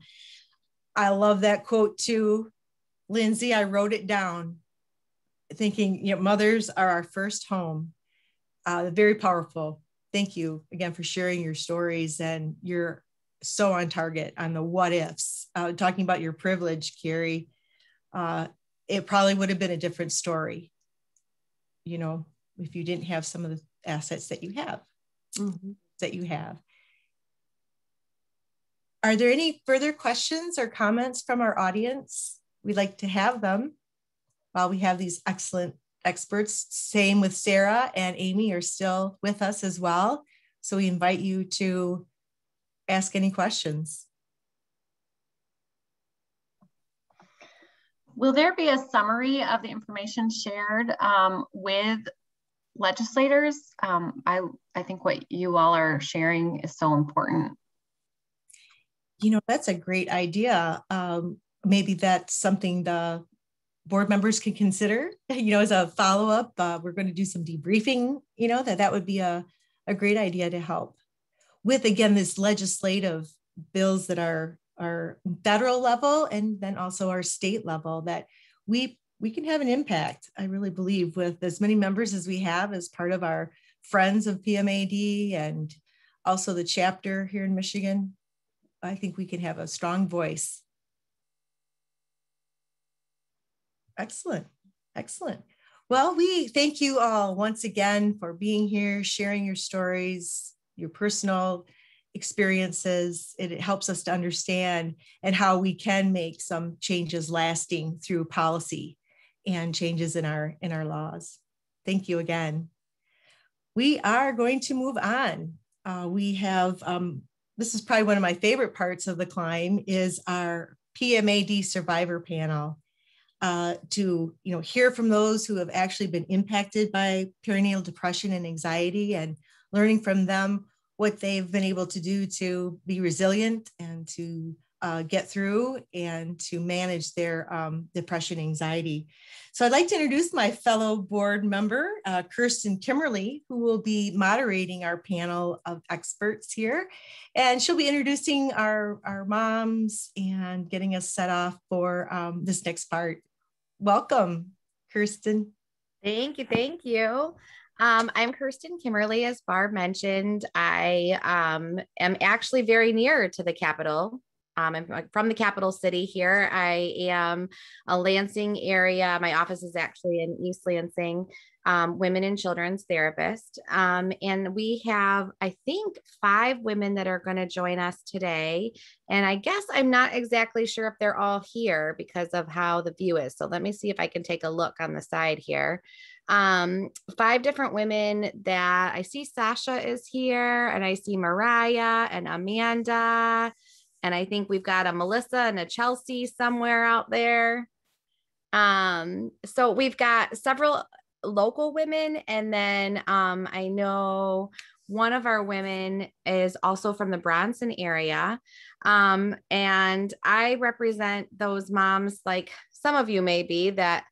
I love that quote too. Lindsay, I wrote it down thinking, you know, mothers are our first home. Uh, very powerful thank you again for sharing your stories and you're so on target on the what ifs. Uh, talking about your privilege, Carrie, uh, it probably would have been a different story, you know, if you didn't have some of the assets that you have, mm-hmm. that you have. Are there any further questions or comments from our audience? We'd like to have them while we have these excellent experts. Same with Sarah and Amy are still with us as well. So we invite you to ask any questions. Will there be a summary of the information shared um, with legislators? Um, I, I think what you all are sharing is so important. You know, that's a great idea. Um, maybe that's something the board members can consider, you know, as a follow up. Uh, we're going to do some debriefing, you know, that that would be a, a great idea to help with, again, this legislative bills that are, are federal level and then also our state level that we we can have an impact i really believe with as many members as we have as part of our friends of pmad and also the chapter here in michigan i think we can have a strong voice Excellent. Excellent. Well, we thank you all once again for being here, sharing your stories, your personal experiences. It, it, helps us to understand and how we can make some changes lasting through policy and changes in our in our laws. Thank you again. We are going to move on. Uh, we have um, this is probably one of my favorite parts of the climb is our PMAD survivor panel. Uh, to you know hear from those who have actually been impacted by perinatal depression and anxiety and learning from them what they've been able to do to be resilient and to uh, get through and to manage their um, depression anxiety. So I'd like to introduce my fellow board member, uh, Kirsten Kimmerly, who will be moderating our panel of experts here. And she'll be introducing our, our moms and getting us set off for um, this next part. Welcome, Kirsten. Thank you. Thank you. Um, I'm Kirsten Kimmerly, as Barb mentioned. I um, am actually very near to the Capitol um, I'm from the capital city here. I am a Lansing area. My office is actually in East Lansing, um, women and children's therapist. Um, and we have, I think, five women that are going to join us today. And I guess I'm not exactly sure if they're all here because of how the view is. So let me see if I can take a look on the side here um five different women that i see sasha is here and i see mariah and amanda and I think we've got a Melissa and a Chelsea somewhere out there. Um, so we've got several local women, and then um, I know one of our women is also from the Bronson area. Um, and I represent those moms, like some of you may be, that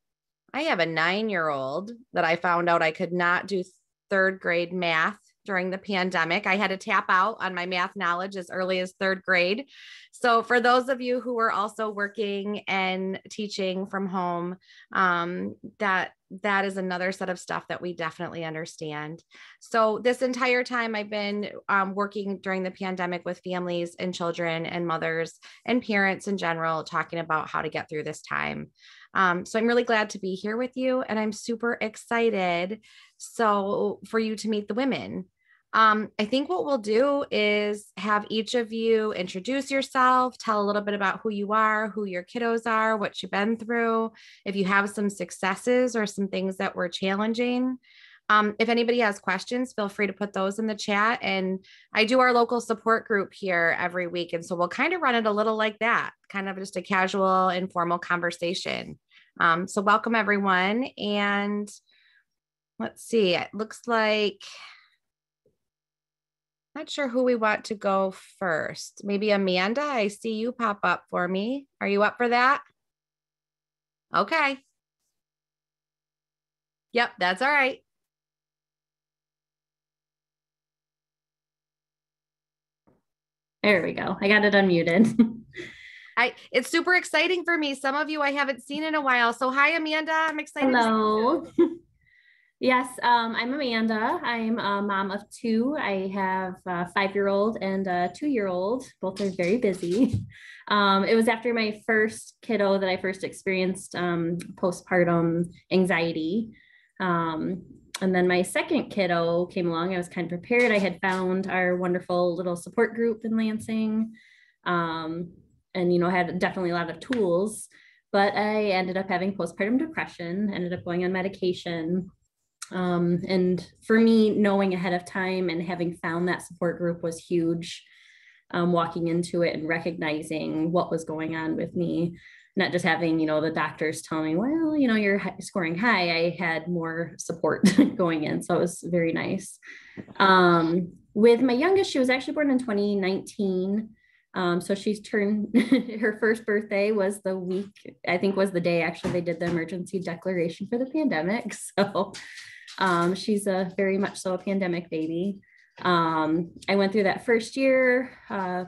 I have a nine year old that I found out I could not do third grade math during the pandemic. I had to tap out on my math knowledge as early as third grade. So, for those of you who are also working and teaching from home, um, that that is another set of stuff that we definitely understand. So, this entire time I've been um, working during the pandemic with families and children and mothers and parents in general, talking about how to get through this time. Um, so I'm really glad to be here with you, and I'm super excited. So for you to meet the women. Um, I think what we'll do is have each of you introduce yourself, tell a little bit about who you are, who your kiddos are, what you've been through, if you have some successes or some things that were challenging. Um, if anybody has questions, feel free to put those in the chat. And I do our local support group here every week. And so we'll kind of run it a little like that, kind of just a casual, informal conversation. Um, so, welcome everyone. And let's see, it looks like not sure who we want to go first. Maybe Amanda, I see you pop up for me. Are you up for that? Okay. Yep, that's all right. There we go. I got it unmuted. I it's super exciting for me. Some of you I haven't seen in a while. So hi Amanda, I'm excited. Hello. Yes, um, I'm Amanda. I'm a mom of two. I have a five year old and a two year old. Both are very busy. Um, it was after my first kiddo that I first experienced um, postpartum anxiety. Um, and then my second kiddo came along. I was kind of prepared. I had found our wonderful little support group in Lansing. Um, and, you know, had definitely a lot of tools. But I ended up having postpartum depression, ended up going on medication um, and for me, knowing ahead of time and having found that support group was huge. Um, walking into it and recognizing what was going on with me, not just having, you know, the doctors tell me, well, you know, you're scoring high. I had more support going in. So it was very nice. Um, with my youngest, she was actually born in 2019. Um, so she's turned her first birthday was the week, I think was the day actually they did the emergency declaration for the pandemic. So um, she's a very much so a pandemic baby. Um, I went through that first year, uh,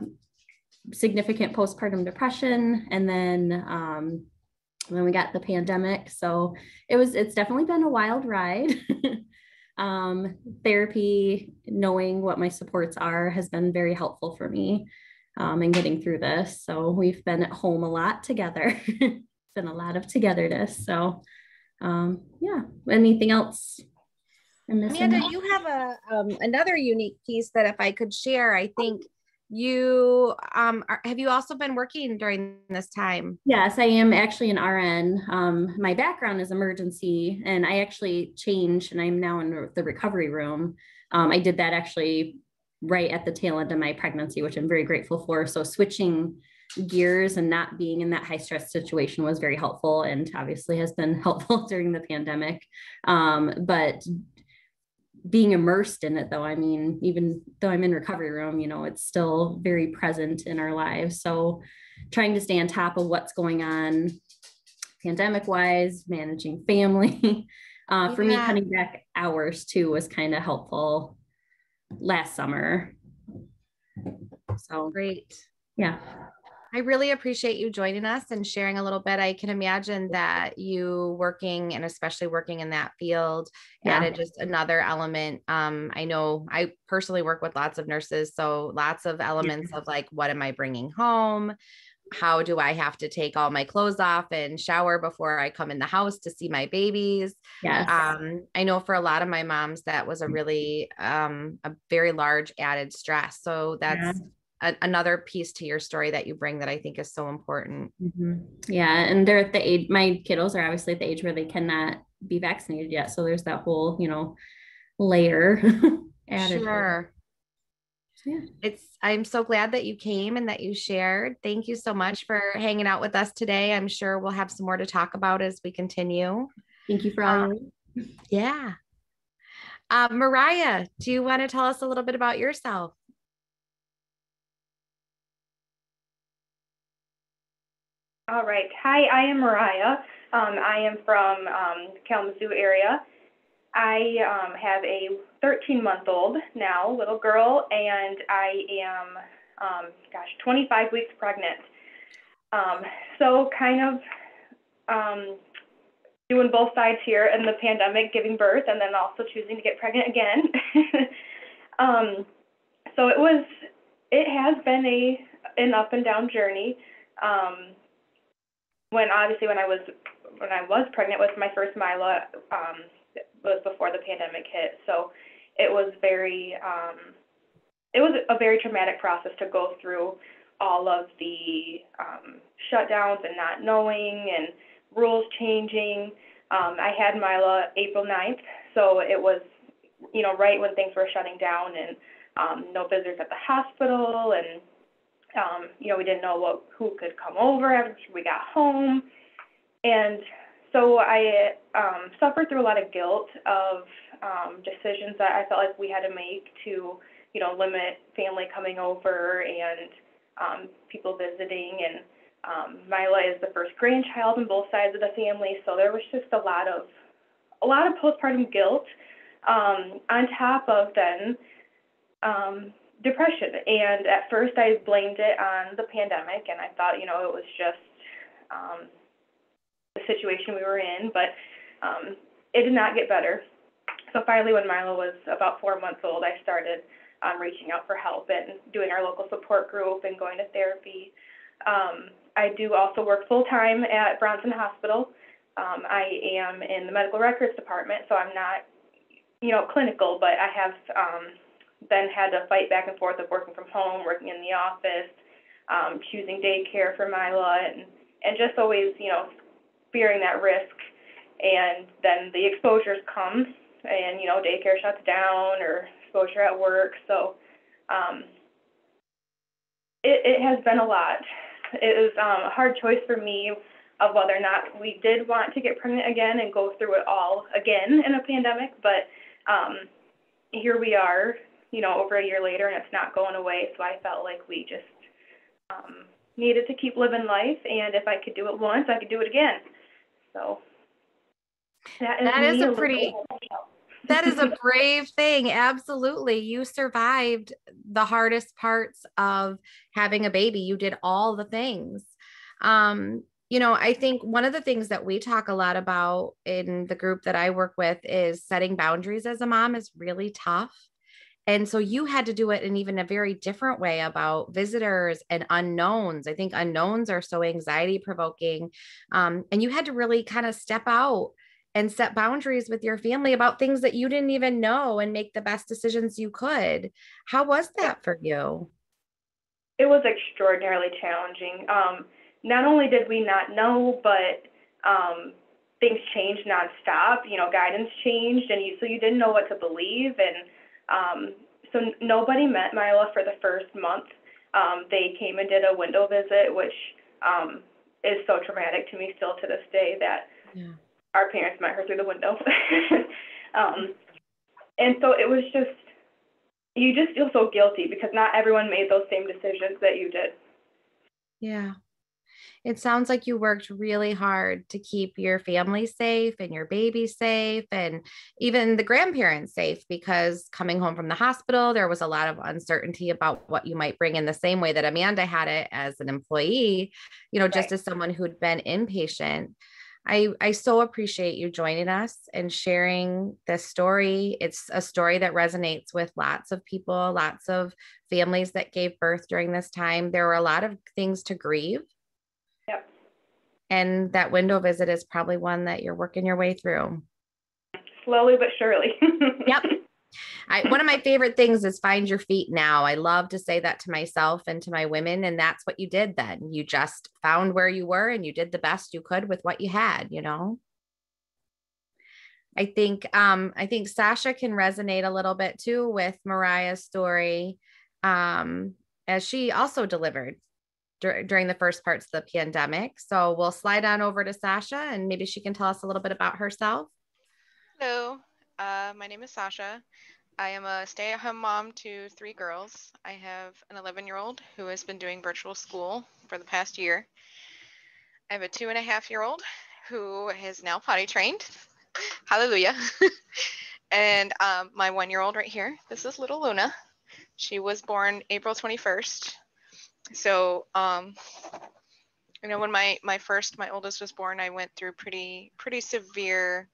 significant postpartum depression, and then um, when we got the pandemic. So it was, it's definitely been a wild ride. um, therapy, knowing what my supports are, has been very helpful for me um, in getting through this. So we've been at home a lot together. it's been a lot of togetherness. So um, yeah, anything else Amanda, you have a um, another unique piece that if I could share, I think you um, are, have you also been working during this time? Yes, I am actually an RN. Um, my background is emergency, and I actually changed, and I'm now in the recovery room. Um, I did that actually right at the tail end of my pregnancy, which I'm very grateful for. So switching gears and not being in that high stress situation was very helpful and obviously has been helpful during the pandemic. Um, but being immersed in it though, I mean, even though I'm in recovery room, you know, it's still very present in our lives. So trying to stay on top of what's going on pandemic wise, managing family. Uh, for yeah. me, cutting back hours too was kind of helpful last summer. So great. Yeah. I really appreciate you joining us and sharing a little bit. I can imagine that you working and especially working in that field yeah. added just another element. Um, I know I personally work with lots of nurses, so lots of elements yeah. of like, what am I bringing home? How do I have to take all my clothes off and shower before I come in the house to see my babies? Yes. Um, I know for a lot of my moms, that was a really, um, a very large added stress. So that's, yeah a, another piece to your story that you bring that I think is so important. Mm-hmm. Yeah. And they're at the age, my kiddos are obviously at the age where they cannot be vaccinated yet. So there's that whole, you know, layer added. Sure. Yeah. It's I'm so glad that you came and that you shared. Thank you so much for hanging out with us today. I'm sure we'll have some more to talk about as we continue. Thank you for all. Um, yeah. Uh, Mariah, do you want to tell us a little bit about yourself? All right. Hi, I am Mariah. Um, I am from um, Kalamazoo area. I um, have a 13 month old now, little girl, and I am, um, gosh, 25 weeks pregnant. Um, so, kind of um, doing both sides here in the pandemic, giving birth, and then also choosing to get pregnant again. um, so, it was, it has been a an up and down journey. Um, when obviously when I was when I was pregnant with my first Mila um, was before the pandemic hit, so it was very um, it was a very traumatic process to go through all of the um, shutdowns and not knowing and rules changing. Um, I had Mila April 9th, so it was you know right when things were shutting down and um, no visitors at the hospital and um, you know, we didn't know what who could come over after we got home, and so I um, suffered through a lot of guilt of um, decisions that I felt like we had to make to, you know, limit family coming over and um, people visiting. And um, Mila is the first grandchild on both sides of the family, so there was just a lot of a lot of postpartum guilt. Um, on top of then um, depression. And at first, I blamed it on the pandemic, and I thought, you know, it was just um, the situation we were in, but um, it did not get better. So finally, when Mila was about four months old, I started um, reaching out for help and doing our local support group and going to therapy. Um, I do also work full time at Bronson Hospital. Um, I am in the medical records department, so I'm not, you know, clinical, but I have um, then had to fight back and forth of working from home, working in the office, um, choosing daycare for Mila, and and just always you know fearing that risk. And then the exposures come, and you know daycare shuts down or exposure at work. So um, it it has been a lot. It was um, a hard choice for me of whether or not we did want to get pregnant again and go through it all again in a pandemic, but um, here we are you know, over a year later and it's not going away. So I felt like we just um, needed to keep living life. And if I could do it once, I could do it again. So that is, that is a pretty. that is a brave thing. Absolutely. You survived the hardest parts of having a baby. You did all the things. Um, you know, I think one of the things that we talk a lot about in the group that I work with is setting boundaries as a mom is really tough. And so you had to do it in even a very different way about visitors and unknowns. I think unknowns are so anxiety provoking. Um, and you had to really kind of step out and set boundaries with your family about things that you didn't even know and make the best decisions you could. How was that for you? It was extraordinarily challenging. Um, not only did we not know, but um, things changed nonstop. You know, guidance changed, and you so you didn't know what to believe and um, so nobody met Mila for the first month. um, they came and did a window visit, which um, is so traumatic to me still to this day that yeah. our parents met her through the window. um, and so it was just, you just feel so guilty because not everyone made those same decisions that you did. Yeah it sounds like you worked really hard to keep your family safe and your baby safe and even the grandparents safe because coming home from the hospital, there was a lot of uncertainty about what you might bring in the same way that Amanda had it as an employee, you know, just as someone who'd been inpatient. I, I so appreciate you joining us and sharing this story. It's a story that resonates with lots of people, lots of families that gave birth during this time. There were a lot of things to grieve and that window visit is probably one that you're working your way through. Slowly but surely. yep. I, one of my favorite things is find your feet now. I love to say that to myself and to my women. And that's what you did then. You just found where you were and you did the best you could with what you had, you know? I think um, I think Sasha can resonate a little bit too with Mariah's story, um, as she also delivered dur- during the first parts of the pandemic. So we'll slide on over to Sasha and maybe she can tell us a little bit about herself. Hello, uh, my name is Sasha. I am a stay at home mom to three girls. I have an 11 year old who has been doing virtual school for the past year. I have a two and a half year old who is now potty trained. Hallelujah. and um, my one year old right here, this is little Luna. She was born April 21st, so um, you know when my my first my oldest was born i went through pretty pretty severe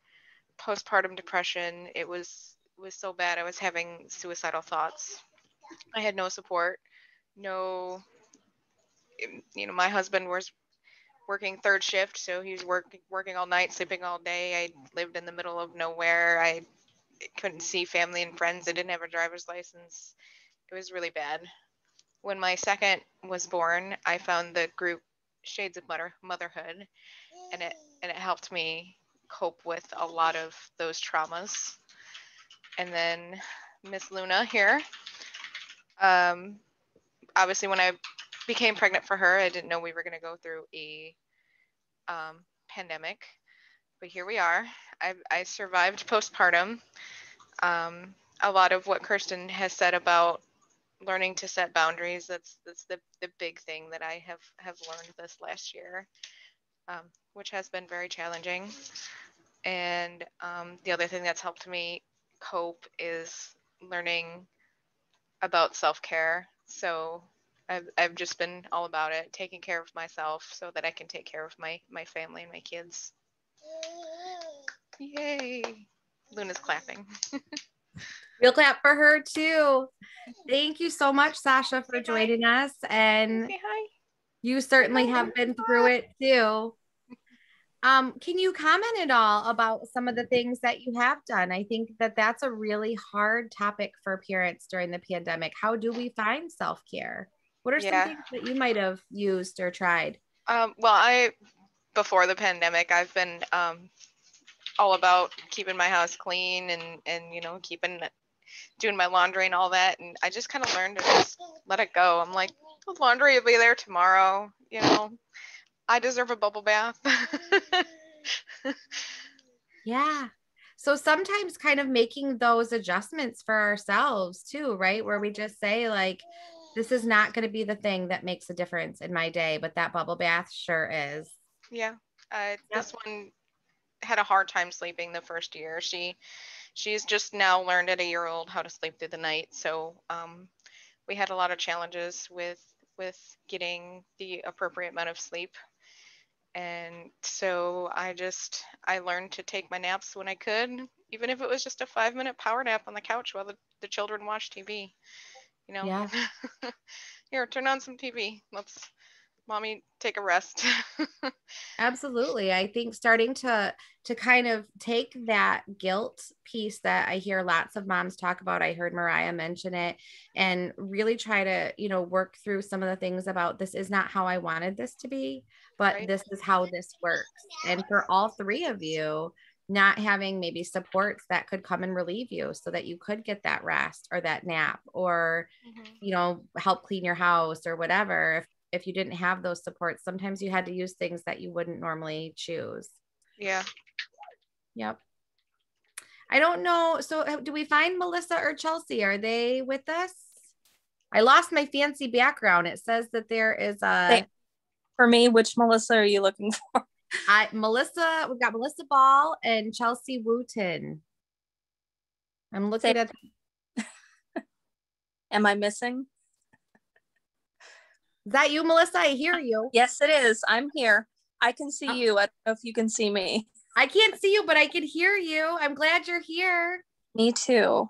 postpartum depression. It was was so bad i was having suicidal thoughts. I had no support no you know my husband was working third shift so he was working working all night sleeping all day. I lived in the middle of nowhere. I couldn't see family and friends. I didn't have a driver's license. It was really bad when my second was born, I found the group Shades of Mother Motherhood, and it and it helped me cope with a lot of those traumas. And then Miss Luna here. Um, obviously, when I became pregnant for her, I didn't know we were going to go through a um, pandemic, but here we are. I, I survived postpartum. Um, a lot of what Kirsten has said about learning to set boundaries that's that's the, the big thing that i have have learned this last year um, which has been very challenging. And um, the other thing that's helped me cope is learning about self-care. So I've, I've just been all about it taking care of myself so that i can take care of my my family and my kids. Yay! Luna's clapping Real clap for her too. Thank you so much, Sasha, for joining us. And you certainly have been through it too. Um, can you comment at all about some of the things that you have done? I think that that's a really hard topic for parents during the pandemic. How do we find self care? What are yeah. some things that you might have used or tried? Um, well, I before the pandemic, I've been um, all about keeping my house clean and and you know keeping doing my laundry and all that. And I just kind of learned to just let it go. I'm like, the laundry will be there tomorrow. You know, I deserve a bubble bath. yeah. So sometimes kind of making those adjustments for ourselves too, right? Where we just say, like, this is not going to be the thing that makes a difference in my day, but that bubble bath sure is. Yeah. Uh, yep. This one had a hard time sleeping the first year. She she's just now learned at a year old how to sleep through the night. So um, we had a lot of challenges with with getting the appropriate amount of sleep. And so I just I learned to take my naps when I could, even if it was just a five minute power nap on the couch while the, the children watch TV. You know, yeah. here, turn on some TV. Let's mommy take a rest absolutely i think starting to to kind of take that guilt piece that i hear lots of moms talk about i heard mariah mention it and really try to you know work through some of the things about this is not how i wanted this to be but right. this is how this works and for all three of you not having maybe supports that could come and relieve you so that you could get that rest or that nap or mm-hmm. you know help clean your house or whatever if if you didn't have those supports sometimes you had to use things that you wouldn't normally choose. Yeah. Yep. I don't know. So uh, do we find melissa or chelsea? Are they with us? I lost my fancy background. It says that there is a for me which melissa are you looking for? I Melissa, we've got Melissa Ball and Chelsea Wooten. I'm looking Say, at Am I missing? Is that you, Melissa? I hear you. Yes, it is. I'm here. I can see oh. you. I don't know if you can see me. I can't see you, but I can hear you. I'm glad you're here. Me too.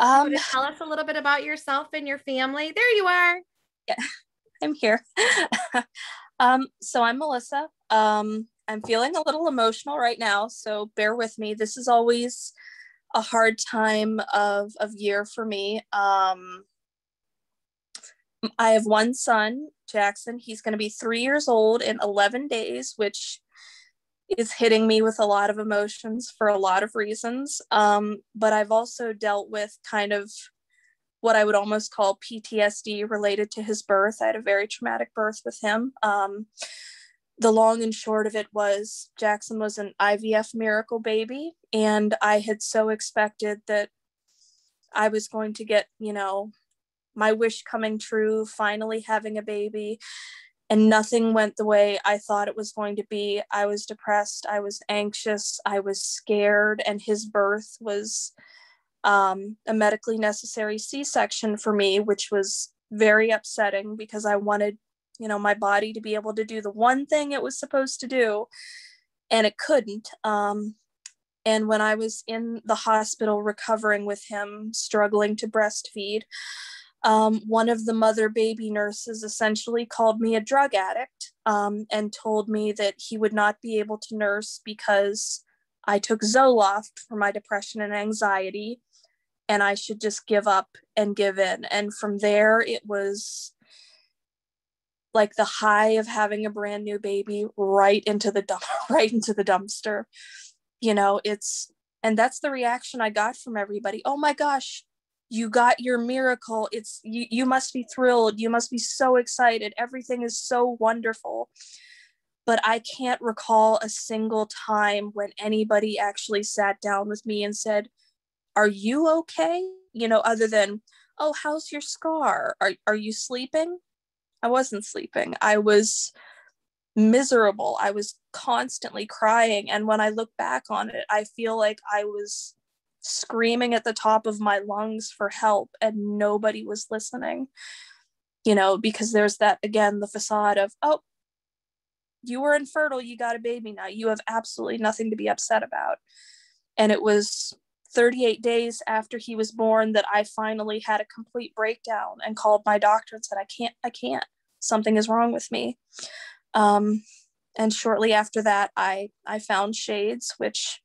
Um, tell us a little bit about yourself and your family. There you are. Yeah, I'm here. Um, so I'm Melissa. Um, I'm feeling a little emotional right now, so bear with me. This is always a hard time of of year for me. Um, I have one son, Jackson. He's going to be three years old in 11 days, which is hitting me with a lot of emotions for a lot of reasons. Um, but I've also dealt with kind of what I would almost call PTSD related to his birth. I had a very traumatic birth with him. Um, the long and short of it was Jackson was an IVF miracle baby, and I had so expected that I was going to get, you know, my wish coming true, finally having a baby. And nothing went the way I thought it was going to be. I was depressed. I was anxious. I was scared. And his birth was um, a medically necessary C-section for me, which was very upsetting because I wanted, you know, my body to be able to do the one thing it was supposed to do, and it couldn't. Um, and when I was in the hospital recovering with him, struggling to breastfeed, um, one of the mother baby nurses essentially called me a drug addict um, and told me that he would not be able to nurse because I took Zoloft for my depression and anxiety and I should just give up and give in. And from there, it was like the high of having a brand new baby right into the dump, right into the dumpster. You know, it's and that's the reaction I got from everybody. Oh my gosh, you got your miracle. It's you you must be thrilled. You must be so excited. Everything is so wonderful. But I can't recall a single time when anybody actually sat down with me and said, are you okay? You know, other than, oh, how's your scar? Are, are you sleeping? I wasn't sleeping. I was miserable. I was constantly crying. And when I look back on it, I feel like I was screaming at the top of my lungs for help and nobody was listening. You know, because there's that, again, the facade of, oh, you were infertile, you got a baby now. You have absolutely nothing to be upset about. And it was 38 days after he was born that I finally had a complete breakdown and called my doctor and said, I can't, I can't, something is wrong with me. Um, and shortly after that, I, I found shades, which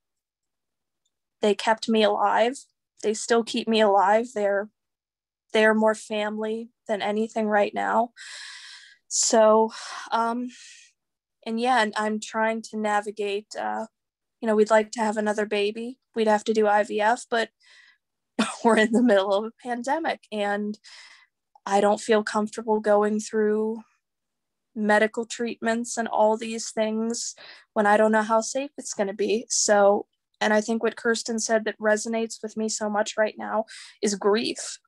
they kept me alive. They still keep me alive. They're, they're more family than anything right now. So, um, and yeah, and I'm trying to navigate, uh, you know, we'd like to have another baby we'd have to do IVF, but we're in the middle of a pandemic and I don't feel comfortable going through medical treatments and all these things when I don't know how safe it's going to be. So, and I think what Kirsten said that resonates with me so much right now is grief.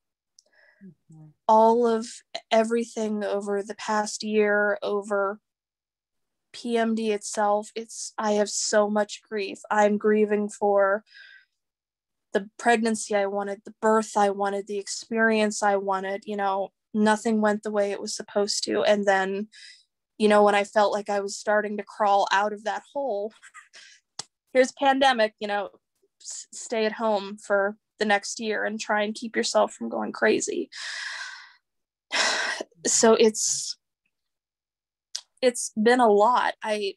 Mm-hmm. All of everything over the past year, over PMD itself, it's I have so much grief. I'm grieving for the pregnancy I wanted, the birth I wanted, the experience I wanted, you know, nothing went the way it was supposed to. And then, you know, when I felt like I was starting to crawl out of that hole, here's pandemic, you know, s- stay at home for the next year and try and keep yourself from going crazy. So it's it's been a lot. I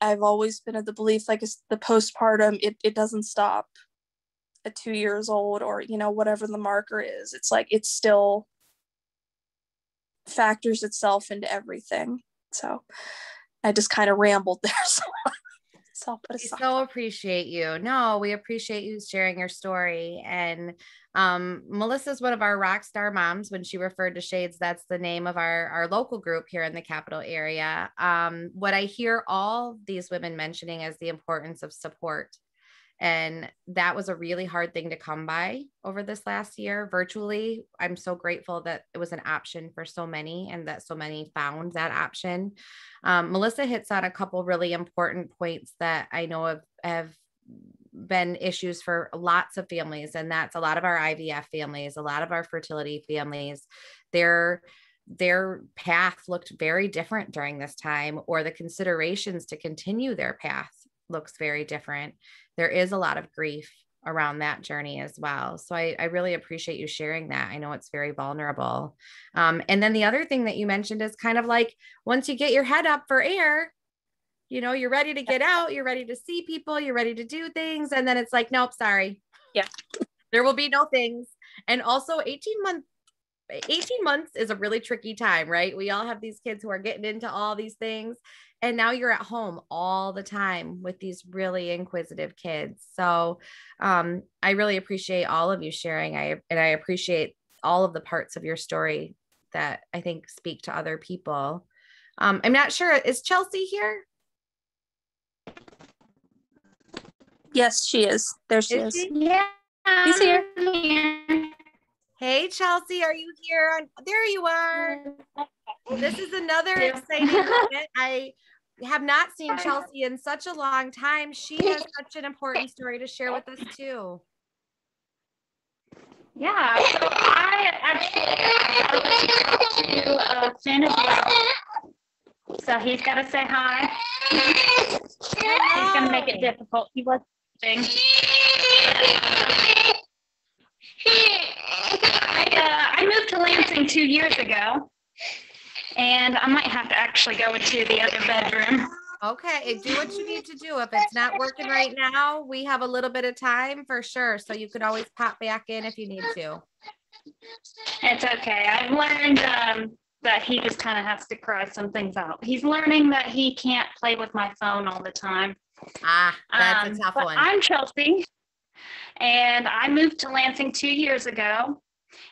I've always been of the belief like it's the postpartum it, it doesn't stop at two years old or you know whatever the marker is it's like it still factors itself into everything so I just kind of rambled there. So, so put we so appreciate you. No, we appreciate you sharing your story. And um, Melissa's one of our rock star moms. When she referred to Shades, that's the name of our, our local group here in the capital area. Um, what I hear all these women mentioning is the importance of support and that was a really hard thing to come by over this last year virtually. I'm so grateful that it was an option for so many and that so many found that option. Um, Melissa hits on a couple really important points that I know have, have been issues for lots of families and that's a lot of our IVF families, a lot of our fertility families. Their their path looked very different during this time or the considerations to continue their path looks very different there is a lot of grief around that journey as well. So I, I really appreciate you sharing that. I know it's very vulnerable. Um, and then the other thing that you mentioned is kind of like once you get your head up for air, you know, you're ready to get out, you're ready to see people, you're ready to do things. And then it's like, nope, sorry. Yeah. there will be no things. And also 18 months 18 months is a really tricky time, right? We all have these kids who are getting into all these things and now you're at home all the time with these really inquisitive kids. So um, i really appreciate all of you sharing. I and i appreciate all of the parts of your story that i think speak to other people. Um, i'm not sure is chelsea here? Yes she is. There she is, is. She? yeah. He's here. Hey chelsea are you here? There you are. This is another exciting moment. I have not seen Chelsea in such a long time. She has such an important story to share with us too. Yeah, so I actually to uh, Santa So he's got to say hi. He's going to make it difficult. He was I, uh, I moved to Lansing two years ago and I might have to actually go into the other bedroom. Okay, do what you need to do. If it's not working right now, we have a little bit of time for sure. So you could always pop back in if you need to. It's okay. I've learned um, that he just kind of has to cry some things out. He's learning that he can't play with my phone all the time. Ah, that's um, a tough one. I'm Chelsea, and I moved to Lansing two years ago.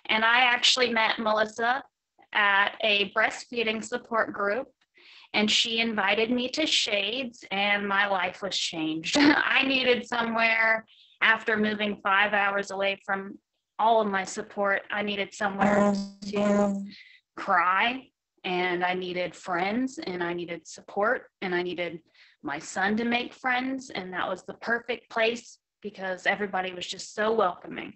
And I actually met Melissa at a breastfeeding support group and she invited me to Shades, and my life was changed. I needed somewhere after moving five hours away from all of my support, I needed somewhere to cry, and I needed friends, and I needed support, and I needed my son to make friends, and that was the perfect place because everybody was just so welcoming.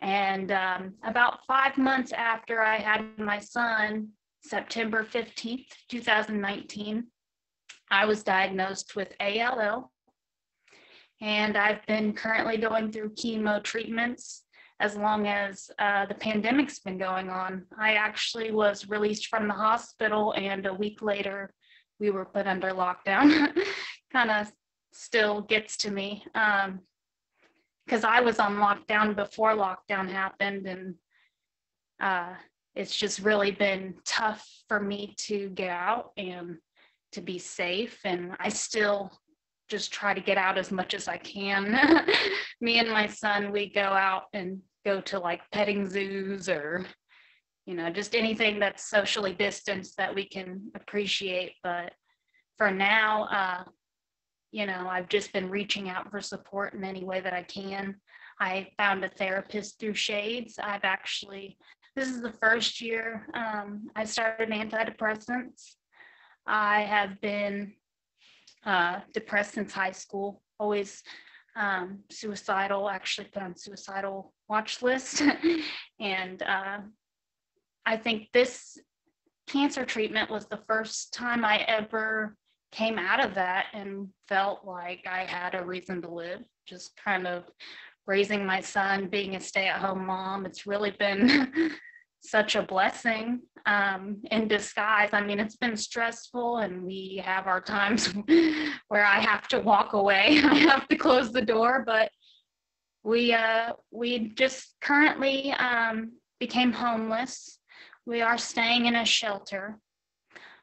And um, about five months after I had my son, September 15th, 2019, I was diagnosed with ALL. And I've been currently going through chemo treatments as long as uh, the pandemic's been going on. I actually was released from the hospital, and a week later, we were put under lockdown. kind of still gets to me. Um, because I was on lockdown before lockdown happened, and uh, it's just really been tough for me to get out and to be safe. And I still just try to get out as much as I can. me and my son, we go out and go to like petting zoos or you know just anything that's socially distanced that we can appreciate but for now uh, you know, I've just been reaching out for support in any way that I can. I found a therapist through Shades. I've actually, this is the first year um, I started antidepressants. I have been uh, depressed since high school, always um, suicidal, actually put on suicidal watch list. and uh, I think this cancer treatment was the first time I ever came out of that and felt like I had a reason to live, just kind of raising my son, being a stay at home mom. It's really been such a blessing um, in disguise. I mean, it's been stressful, and we have our times where I have to walk away, I have to close the door, but we uh, we just currently um, became homeless. We are staying in a shelter.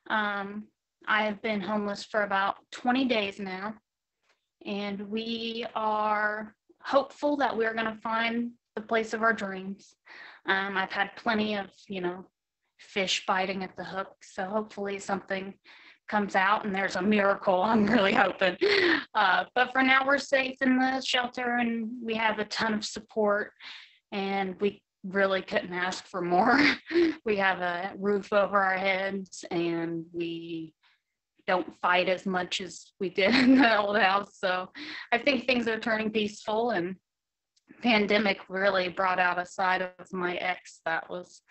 Um, I have been homeless for about 20 days now, and we are hopeful that we're going to find the place of our dreams. Um, I've had plenty of, you know, fish biting at the hook, so hopefully something comes out and there's a miracle. I'm really hoping. Uh, but for now, we're safe in the shelter and we have a ton of support, and we really couldn't ask for more. we have a roof over our heads and we don't fight as much as we did in the old house. So I think things are turning peaceful and pandemic really brought out a side of my ex that was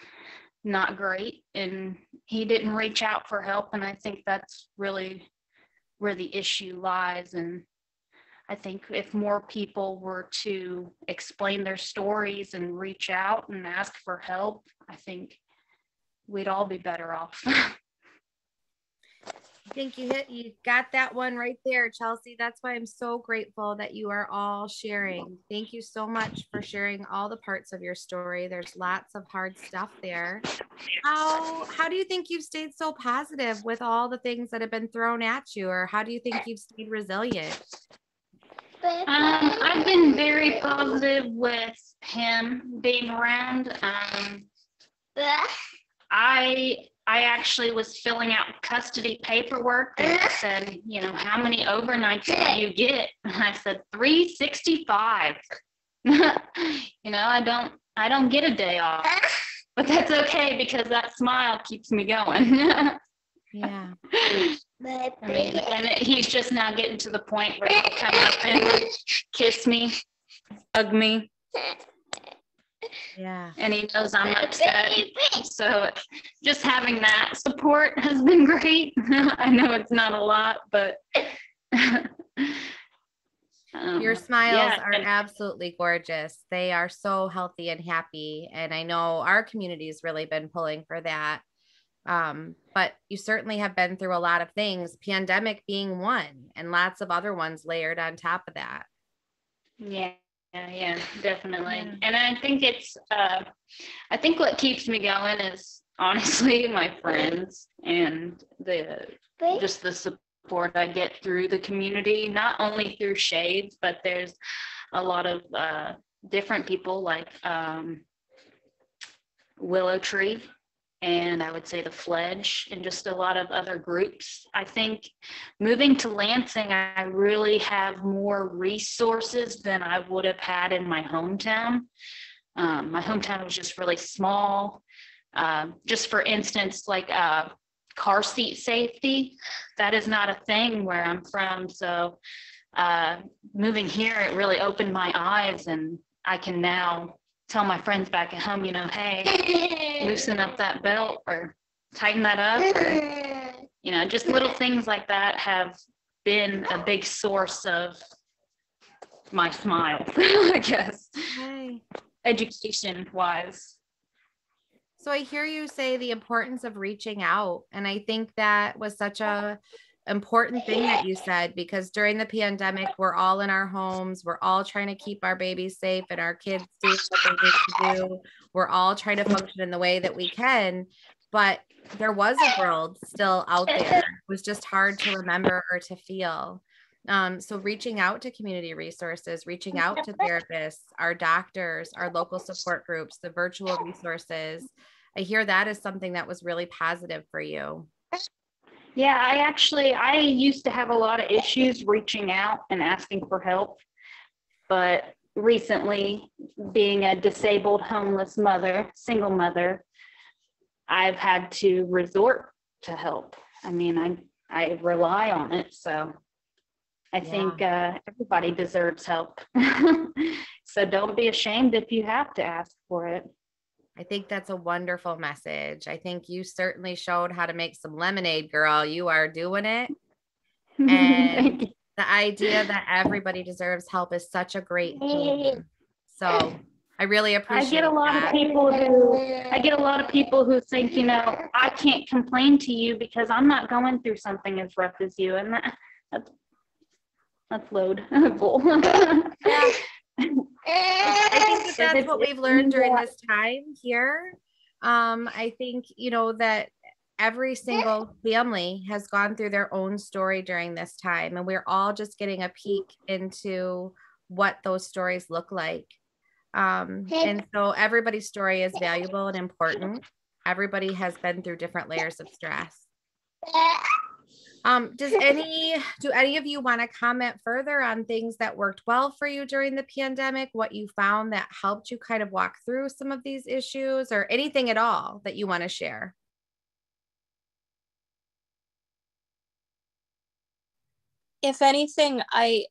not great and he didn't reach out for help and I think that's really where the issue lies and I think if more people were to explain their stories and reach out and ask for help, I think we'd all be better off. I think you hit you got that one right there, Chelsea. That's why I'm so grateful that you are all sharing. Thank you so much for sharing all the parts of your story. There's lots of hard stuff there. How how do you think you've stayed so positive with all the things that have been thrown at you or how do you think you've stayed resilient? Um, I've been very positive with him being around. Um, I I actually was filling out custody paperwork and it said, you know, how many overnights do you get? And I said 365. you know, I don't I don't get a day off. But that's okay because that smile keeps me going. Yeah. I mean, and it, he's just now getting to the point where he'll come up and kiss me, hug me. Yeah. And he knows I'm upset. So just having that support has been great. I know it's not a lot, but um, your smiles yeah. are absolutely gorgeous. They are so healthy and happy. And I know our community has really been pulling for that. Um, but you certainly have been through a lot of things, pandemic being one, and lots of other ones layered on top of that. Yeah. Yeah, yeah, definitely. Yeah. And I think it's uh I think what keeps me going is honestly my friends and the just the support I get through the community, not only through shades, but there's a lot of uh different people like um Willow Tree and I would say the Fledge and just a lot of other groups. I think moving to Lansing, I really have more resources than I would have had in my hometown. Um, my hometown was just really small. Um, just for instance, like uh, car seat safety, that is not a thing where I'm from. So uh, moving here, it really opened my eyes and I can now tell my friends back at home, you know, hey, loosen up that belt or tighten that up. Or, you know, just little things like that have been a big source of my smile, I guess. Education wise. So I hear you say the importance of reaching out. And I think that was such a important thing that you said because during the pandemic, we're all in our homes. We're all trying to keep our babies safe and our kids do what they need to do. We're all trying to function in the way that we can. But there was a world still out there. It was just hard to remember or to feel. Um, so reaching out to community resources, reaching out to therapists, our doctors, our local support groups, the virtual resources. I hear that is something that was really positive for you. Yeah, I actually I used to have a lot of issues reaching out and asking for help. But recently, being a disabled homeless mother, single mother, I've had to resort to help. I mean, I I rely on it, so I yeah. think uh, everybody deserves help. so don't be ashamed if you have to ask for it. I think that's a wonderful message. I think you certainly showed how to make some lemonade, girl. You are doing it. And the idea that everybody deserves help is such a great thing. So I really appreciate I get a lot that. of people who I get a lot of people who think, you know, I can't complain to you because I'm not going through something as rough as you. And that, that's that's load yeah. I think that that's what we've learned during this time here. Um, I think, you know, that every single family has gone through their own story during this time. And we're all just getting a peek into what those stories look like. Um, and so everybody's story is valuable and important. Everybody has been through different layers of stress. Um, does any do any of you want to comment further on things that worked well for you during the pandemic? What you found that helped you kind of walk through some of these issues, or anything at all that you want to share? If anything, I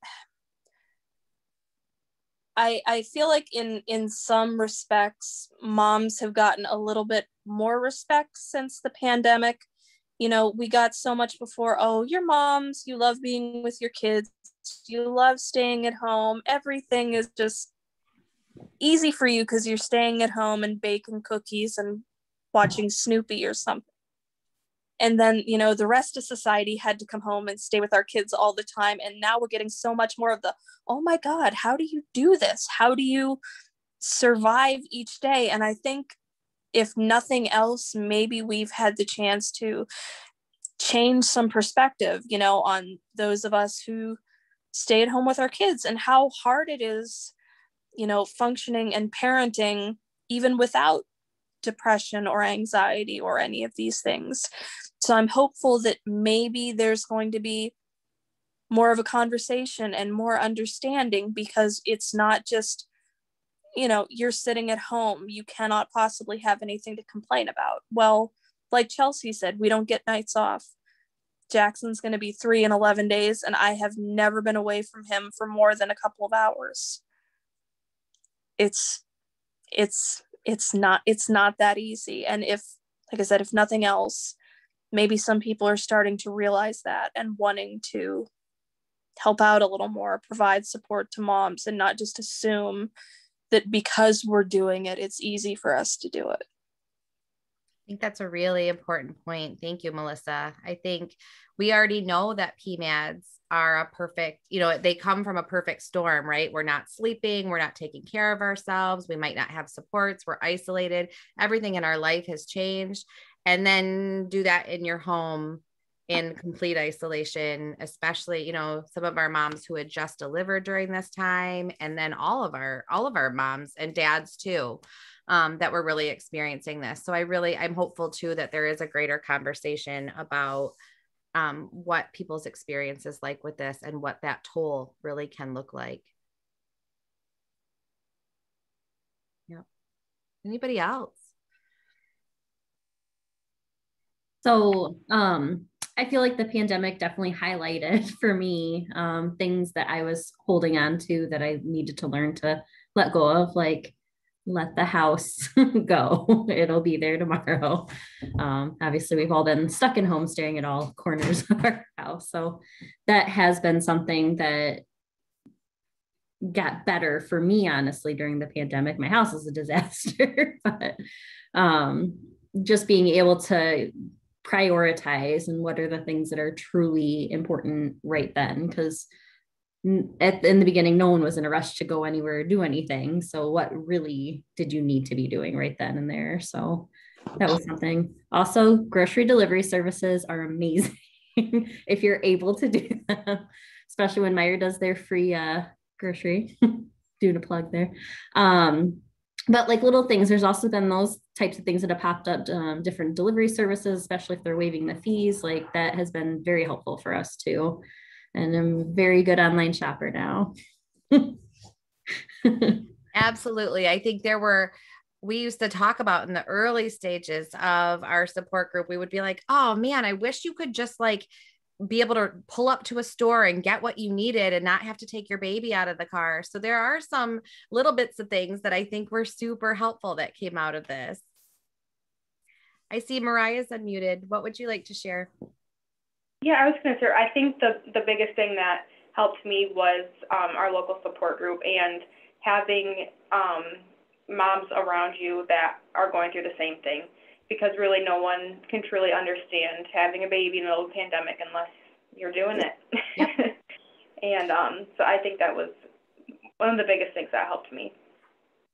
I I feel like in in some respects, moms have gotten a little bit more respect since the pandemic you know, we got so much before, oh, your moms, you love being with your kids, you love staying at home. Everything is just easy for you because you're staying at home and baking cookies and watching Snoopy or something. And then, you know, the rest of society had to come home and stay with our kids all the time. And now we're getting so much more of the, oh my God, how do you do this? How do you survive each day? And I think if nothing else, maybe we've had the chance to change some perspective, you know, on those of us who stay at home with our kids and how hard it is, you know, functioning and parenting even without depression or anxiety or any of these things. So I'm hopeful that maybe there's going to be more of a conversation and more understanding because it's not just you know, you're sitting at home, you cannot possibly have anything to complain about. Well, like Chelsea said, we don't get nights off. Jackson's going to be three in 11 days, and I have never been away from him for more than a couple of hours. It's, it's, it's not, it's not that easy. And if, like I said, if nothing else, maybe some people are starting to realize that and wanting to help out a little more, provide support to moms, and not just assume that because we're doing it, it's easy for us to do it. I think that's a really important point. Thank you, Melissa. I think we already know that PMADs are a perfect, you know, they come from a perfect storm, right? We're not sleeping, we're not taking care of ourselves, we might not have supports, we're isolated, everything in our life has changed. And then do that in your home in complete isolation, especially, you know, some of our moms who had just delivered during this time, and then all of our all of our moms and dads too. Um, that were really experiencing this. So I really, I'm hopeful too that there is a greater conversation about um, what people's experience is like with this and what that toll really can look like. Yep. Anybody else? So, um, I feel like the pandemic definitely highlighted for me um, things that I was holding on to that I needed to learn to let go of, like let the house go. It'll be there tomorrow. Um, obviously, we've all been stuck in home staring at all corners of our house. So that has been something that got better for me, honestly, during the pandemic. My house is a disaster, but um, just being able to prioritize and what are the things that are truly important right then? Because at in the beginning no one was in a rush to go anywhere or do anything. So what really did you need to be doing right then and there? So that was something. Also grocery delivery services are amazing if you're able to do them especially when Meijer does their free uh grocery. Doing a plug there. Um but like little things there's also been those types of things that have popped up um, different delivery services especially if they're waiving the fees like that has been very helpful for us too. And i'm a very good online shopper now. Absolutely. I think there were we used to talk about in the early stages of our support group we would be like oh man i wish you could just like be able to pull up to a store and get what you needed and not have to take your baby out of the car. So there are some little bits of things that I think were super helpful that came out of this. I see Mariah's unmuted. What would you like to share? Yeah, I was going to say, I think the, the biggest thing that helped me was um, our local support group and having um, moms around you that are going through the same thing because really no one can truly understand having a baby in the middle of a pandemic unless you're doing it. and um, so I think that was one of the biggest things that helped me.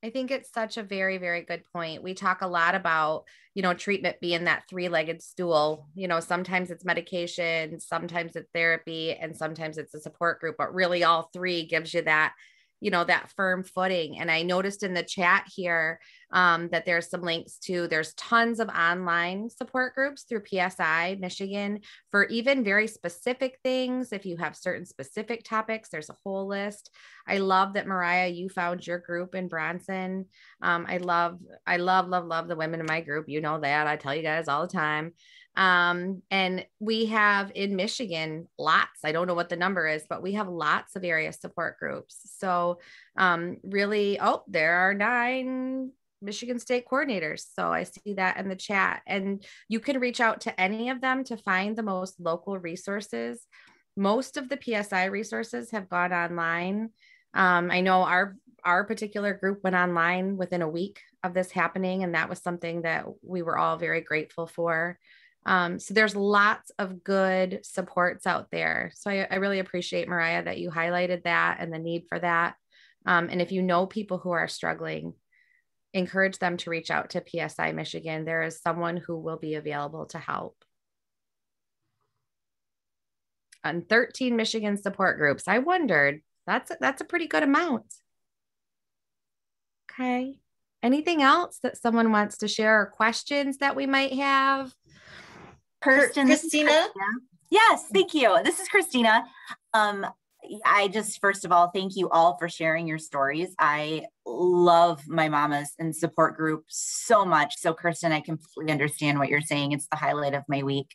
I think it's such a very, very good point. We talk a lot about, you know, treatment being that three legged stool. You know, sometimes it's medication, sometimes it's therapy, and sometimes it's a support group, but really all three gives you that you know that firm footing. And i noticed in the chat here um, that there's some links to there's tons of online support groups through psi michigan for even very specific things. If you have certain specific topics there's a whole list. I love that mariah you found your group in bronson. Um, i love i love love love the women in my group. You know that. I tell you guys all the time um, and we have in Michigan lots, I don't know what the number is, but we have lots of area support groups. So, um, really, oh, there are nine Michigan State coordinators. So I see that in the chat. And you can reach out to any of them to find the most local resources. Most of the PSI resources have gone online. Um, I know our our particular group went online within a week of this happening, and that was something that we were all very grateful for. Um, so there's lots of good supports out there. So I, I, really appreciate Mariah that you highlighted that and the need for that. Um, and if you know people who are struggling, encourage them to reach out to PSI Michigan. There is someone who will be available to help. And 13 Michigan support groups. I wondered, that's that's a pretty good amount. Okay. Anything else that someone wants to share or questions that we might have? Kirsten, Christina. Yes, thank you. This is Christina. Um, I just, first of all, thank you all for sharing your stories. I love my mamas and support group so much. So, Kirsten, I completely understand what you're saying. It's the highlight of my week.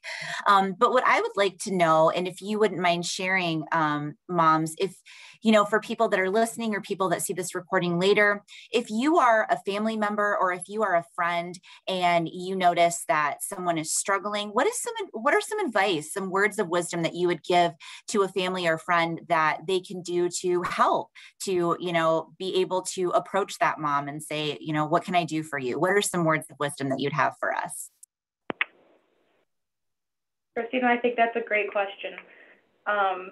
Um, but what I would like to know, and if you wouldn't mind sharing, um, moms, if you know, for people that are listening or people that see this recording later, if you are a family member or if you are a friend and you notice that someone is struggling, what is some what are some advice, some words of wisdom that you would give to a family or friend that they can do to help to, you know, be able to approach that mom and say, you know, what can I do for you? What are some words of wisdom that you'd have for us? Christina, I think that's a great question. Um,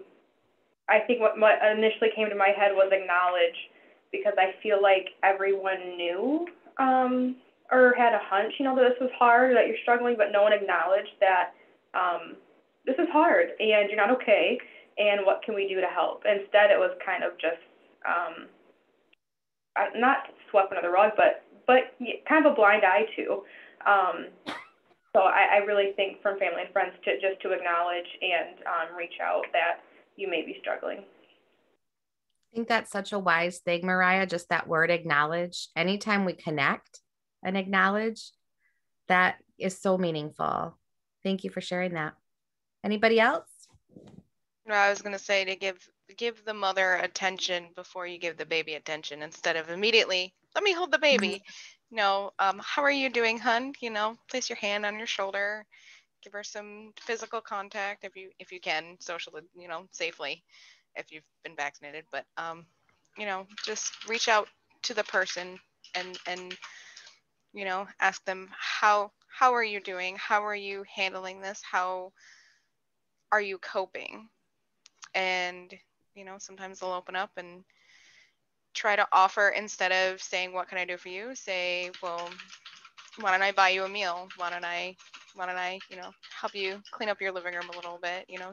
I think what, what initially came to my head was acknowledge because I feel like everyone knew um, or had a hunch, you know, that this was hard, that you're struggling, but no one acknowledged that um, this is hard and you're not okay and what can we do to help. Instead, it was kind of just um, not swept under the rug, but but kind of a blind eye to. Um, so I, I really think from family and friends to just to acknowledge and um, reach out that you may be struggling. I think that's such a wise thing, Mariah. Just that word acknowledge. Anytime we connect and acknowledge, that is so meaningful. Thank you for sharing that. Anybody else? No, I was gonna say to give give the mother attention before you give the baby attention instead of immediately let me hold the baby. Mm-hmm. No, um, how are you doing, hun? You know, place your hand on your shoulder, give her some physical contact if you if you can, social, you know, safely, if you've been vaccinated. But um, you know, just reach out to the person and and you know, ask them how how are you doing? How are you handling this? How are you coping? and you know sometimes they'll open up and try to offer instead of saying what can i do for you say well why don't i buy you a meal why don't i why don't i you know help you clean up your living room a little bit you know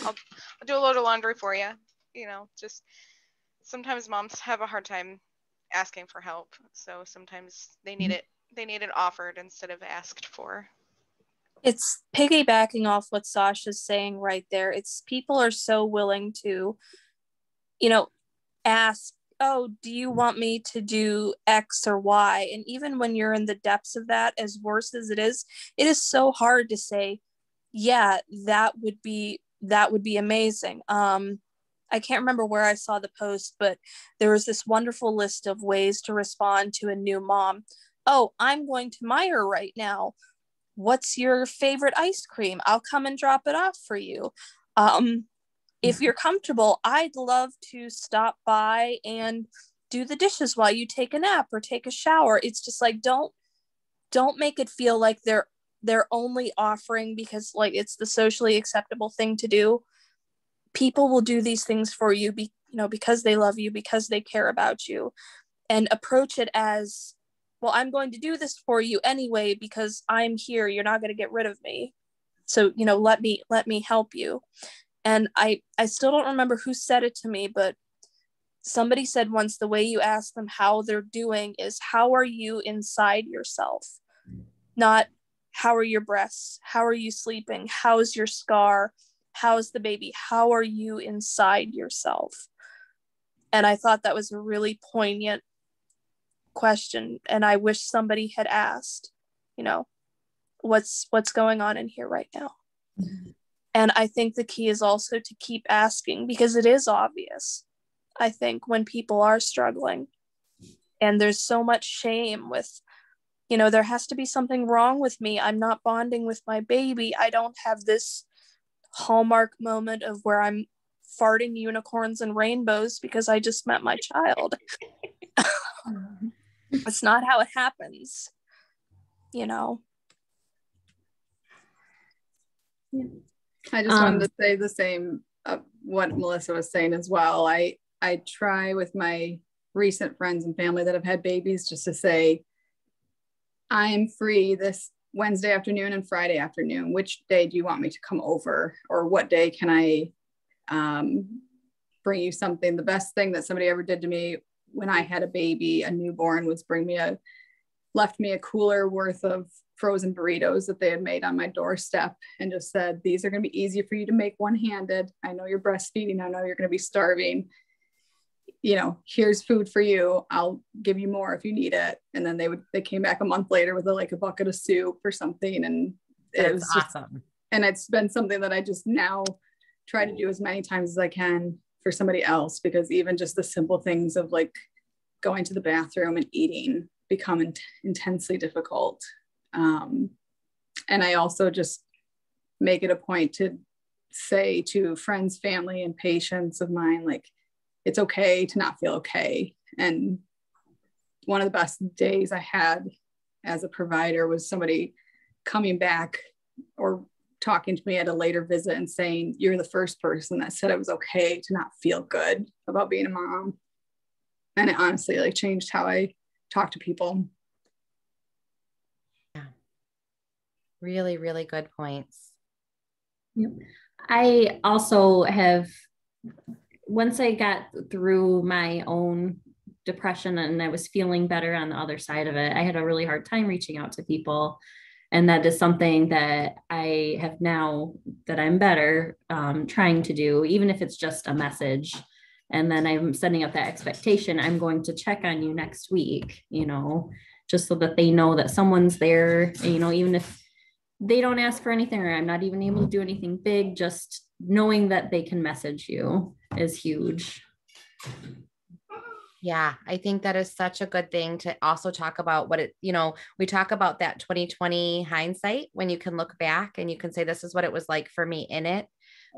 i'll, I'll do a load of laundry for you you know just sometimes moms have a hard time asking for help so sometimes they need mm-hmm. it they need it offered instead of asked for it's piggybacking off what Sasha's saying right there. It's people are so willing to, you know, ask, oh, do you want me to do X or Y? And even when you're in the depths of that, as worse as it is, it is so hard to say, yeah, that would be that would be amazing. Um, I can't remember where I saw the post, but there was this wonderful list of ways to respond to a new mom. Oh, I'm going to Meijer right now what's your favorite ice cream i'll come and drop it off for you um, if you're comfortable i'd love to stop by and do the dishes while you take a nap or take a shower. It's just like don't don't make it feel like they're they're only offering because like it's the socially acceptable thing to do. People will do these things for you be, you know because they love you because they care about you and approach it as well i'm going to do this for you anyway because i'm here. You're not going to get rid of me. So you know let me let me help you and i i still don't remember who said it to me but somebody said once the way you ask them how they're doing is how are you inside yourself? Not how are your breasts? How are you sleeping? How's your scar? How's the baby? How are you inside yourself? And i thought that was a really poignant question and i wish somebody had asked you know what's what's going on in here right now. Mm-hmm. And i think the key is also to keep asking because it is obvious i think when people are struggling. And there's so much shame with you know there has to be something wrong with me. I'm not bonding with my baby. I don't have this hallmark moment of where i'm farting unicorns and rainbows because i just met my child. It's not how it happens you know I just um, wanted to say the same of what Melissa was saying as well. I I try with my recent friends and family that have had babies just to say, I'm free this Wednesday afternoon and Friday afternoon. Which day do you want me to come over? Or what day can I um, bring you something? The best thing that somebody ever did to me when I had a baby, a newborn, was bring me a left me a cooler worth of frozen burritos that they had made on my doorstep and just said, These are going to be easy for you to make one handed. I know you're breastfeeding. I know you're going to be starving. You know, here's food for you. I'll give you more if you need it. And then they would, they came back a month later with a, like a bucket of soup or something. And That's it was just, awesome. And it's been something that I just now try to do as many times as I can for somebody else because even just the simple things of like going to the bathroom and eating become in- intensely difficult. Um, and I also just make it a point to say to friends, family, and patients of mine, like, it's okay to not feel okay. And one of the best days I had as a provider was somebody coming back or talking to me at a later visit and saying, You're the first person that said it was okay to not feel good about being a mom. And it honestly like changed how I talk to people. Really, really good points. Yep. I also have, once I got through my own depression and I was feeling better on the other side of it, I had a really hard time reaching out to people. And that is something that I have now that I'm better um, trying to do, even if it's just a message and then i'm setting up that expectation i'm going to check on you next week you know just so that they know that someone's there you know even if they don't ask for anything or i'm not even able to do anything big just knowing that they can message you is huge yeah, I think that is such a good thing to also talk about what it, you know, we talk about that 2020 hindsight when you can look back and you can say, this is what it was like for me in it.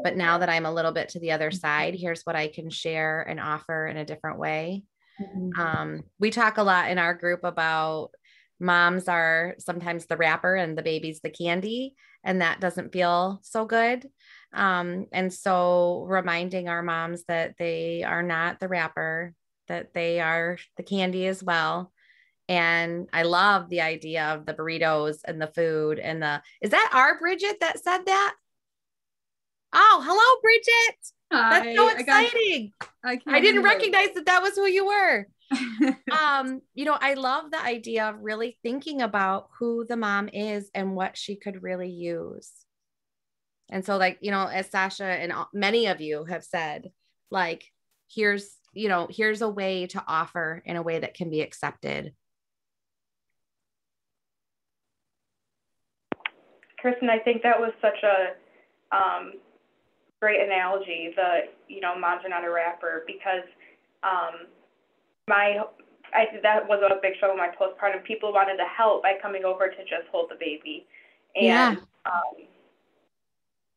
But now that I'm a little bit to the other side, mm-hmm. here's what I can share and offer in a different way. Mm-hmm. Um, we talk a lot in our group about moms are sometimes the wrapper and the baby's the candy, and that doesn't feel so good. Um, and so reminding our moms that they are not the wrapper, that they are the candy as well. And I love the idea of the burritos and the food and the is that our Bridget that said that? Oh, hello, Bridget. Hi, That's so exciting. I, got, I, I didn't recognize that that was who you were. um, you know, I love the idea of really thinking about who the mom is and what she could really use. And so, like, you know, as Sasha and many of you have said, like, here's, you know, here's a way to offer in a way that can be accepted. Kirsten, I think that was such a um, great analogy. The you know moms are not a wrapper because um, my I that was a big struggle my postpartum. People wanted to help by coming over to just hold the baby, and yeah. um,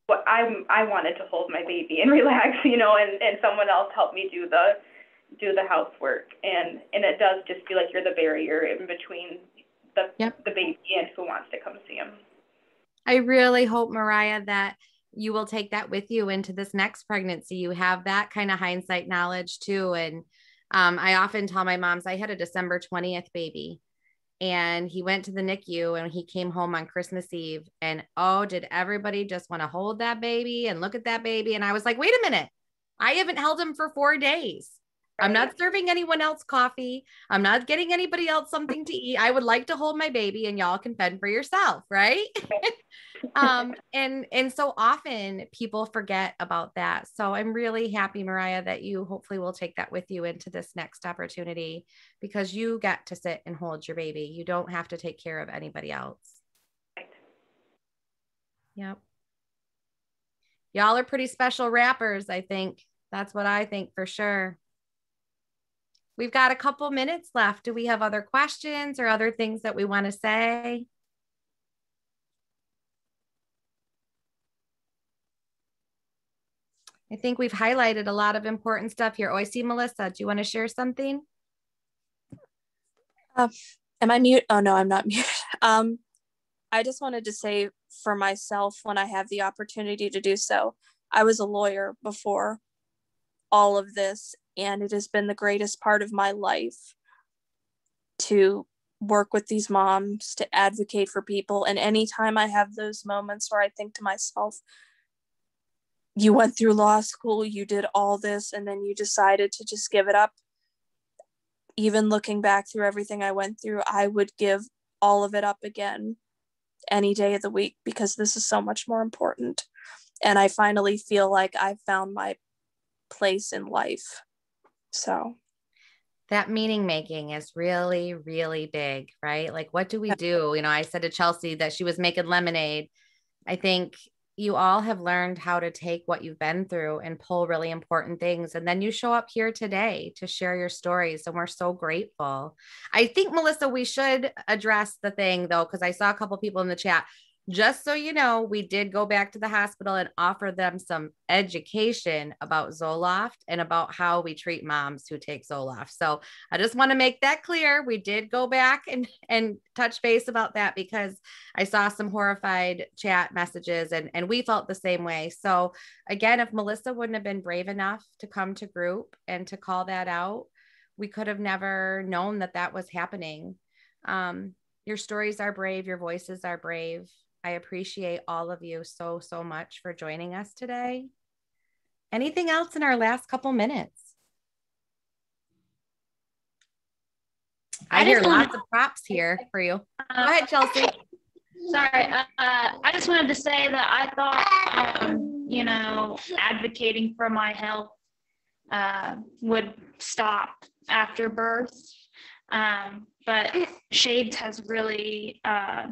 what I I wanted to hold my baby and relax, you know, and and someone else helped me do the do the housework, and and it does just feel like you're the barrier in between the yep. the baby and who wants to come see him. I really hope Mariah that you will take that with you into this next pregnancy. You have that kind of hindsight knowledge too. And Um, I often tell my moms I had a December 20th baby and he went to the NICU and he came home on Christmas Eve. And oh, did everybody just want to hold that baby and look at that baby? And I was like, wait a minute, I haven't held him for four days. I'm not serving anyone else coffee. I'm not getting anybody else something to eat. I would like to hold my baby and y'all can fend for yourself, right? um and and so often people forget about that. So I'm really happy Mariah that you hopefully will take that with you into this next opportunity because you get to sit and hold your baby. You don't have to take care of anybody else. Right. Yep. Y'all are pretty special wrappers, I think. That's what I think for sure. We've got a couple minutes left. Do we have other questions or other things that we want to say? I think we've highlighted a lot of important stuff here. Oh, I see Melissa. Do you want to share something? Uh, am I mute? Oh no, I'm not mute. Um, I just wanted to say for myself when I have the opportunity to do so, I was a lawyer before all of this, and it has been the greatest part of my life to work with these moms, to advocate for people. And anytime I have those moments where I think to myself, you went through law school, you did all this, and then you decided to just give it up. Even looking back through everything I went through, I would give all of it up again any day of the week because this is so much more important. And I finally feel like I've found my place in life. So that meaning making is really, really big, right? Like, what do we do? You know, I said to Chelsea that she was making lemonade. I think you all have learned how to take what you've been through and pull really important things. And then you show up here today to share your stories. And we're so grateful. I think, Melissa, we should address the thing though, because I saw a couple people in the chat just so you know, we did go back to the hospital and offer them some education about Zoloft and about how we treat moms who take Zoloft. So I just want to make that clear. We did go back and, and touch base about that because I saw some horrified chat messages and, and we felt the same way. So again, if Melissa wouldn't have been brave enough to come to group and to call that out, we could have never known that that was happening. Um, your stories are brave, your voices are brave I appreciate all of you so, so much for joining us today. Anything else in our last couple minutes? I, I hear lots of props here for you. Uh, Go ahead, Chelsea. Sorry, uh, I just wanted to say that I thought, um, you know, advocating for my health uh, would stop after birth. Um, but Shades has really uh,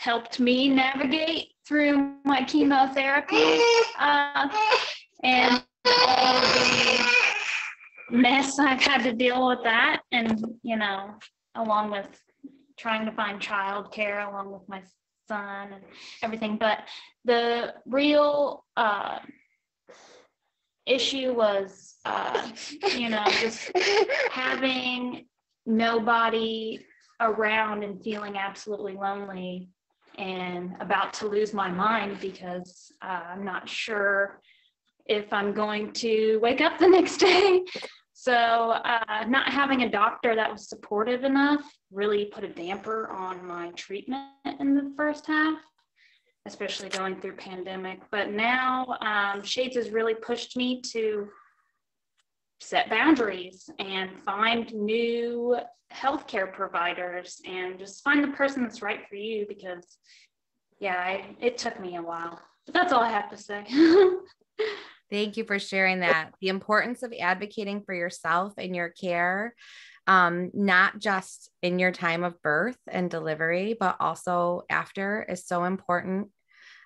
helped me navigate through my chemotherapy uh, and all the mess I've had to deal with that. And, you know, along with trying to find childcare along with my son and everything. But the real uh, issue was, uh, you know, just having nobody around and feeling absolutely lonely and about to lose my mind because uh, I'm not sure if I'm going to wake up the next day. So, uh, not having a doctor that was supportive enough really put a damper on my treatment in the first half, especially going through pandemic. But now, um, Shades has really pushed me to set boundaries and find new healthcare providers and just find the person that's right for you because yeah I, it took me a while but that's all i have to say. Thank you for sharing that. The importance of advocating for yourself and your care um, not just in your time of birth and delivery but also after is so important.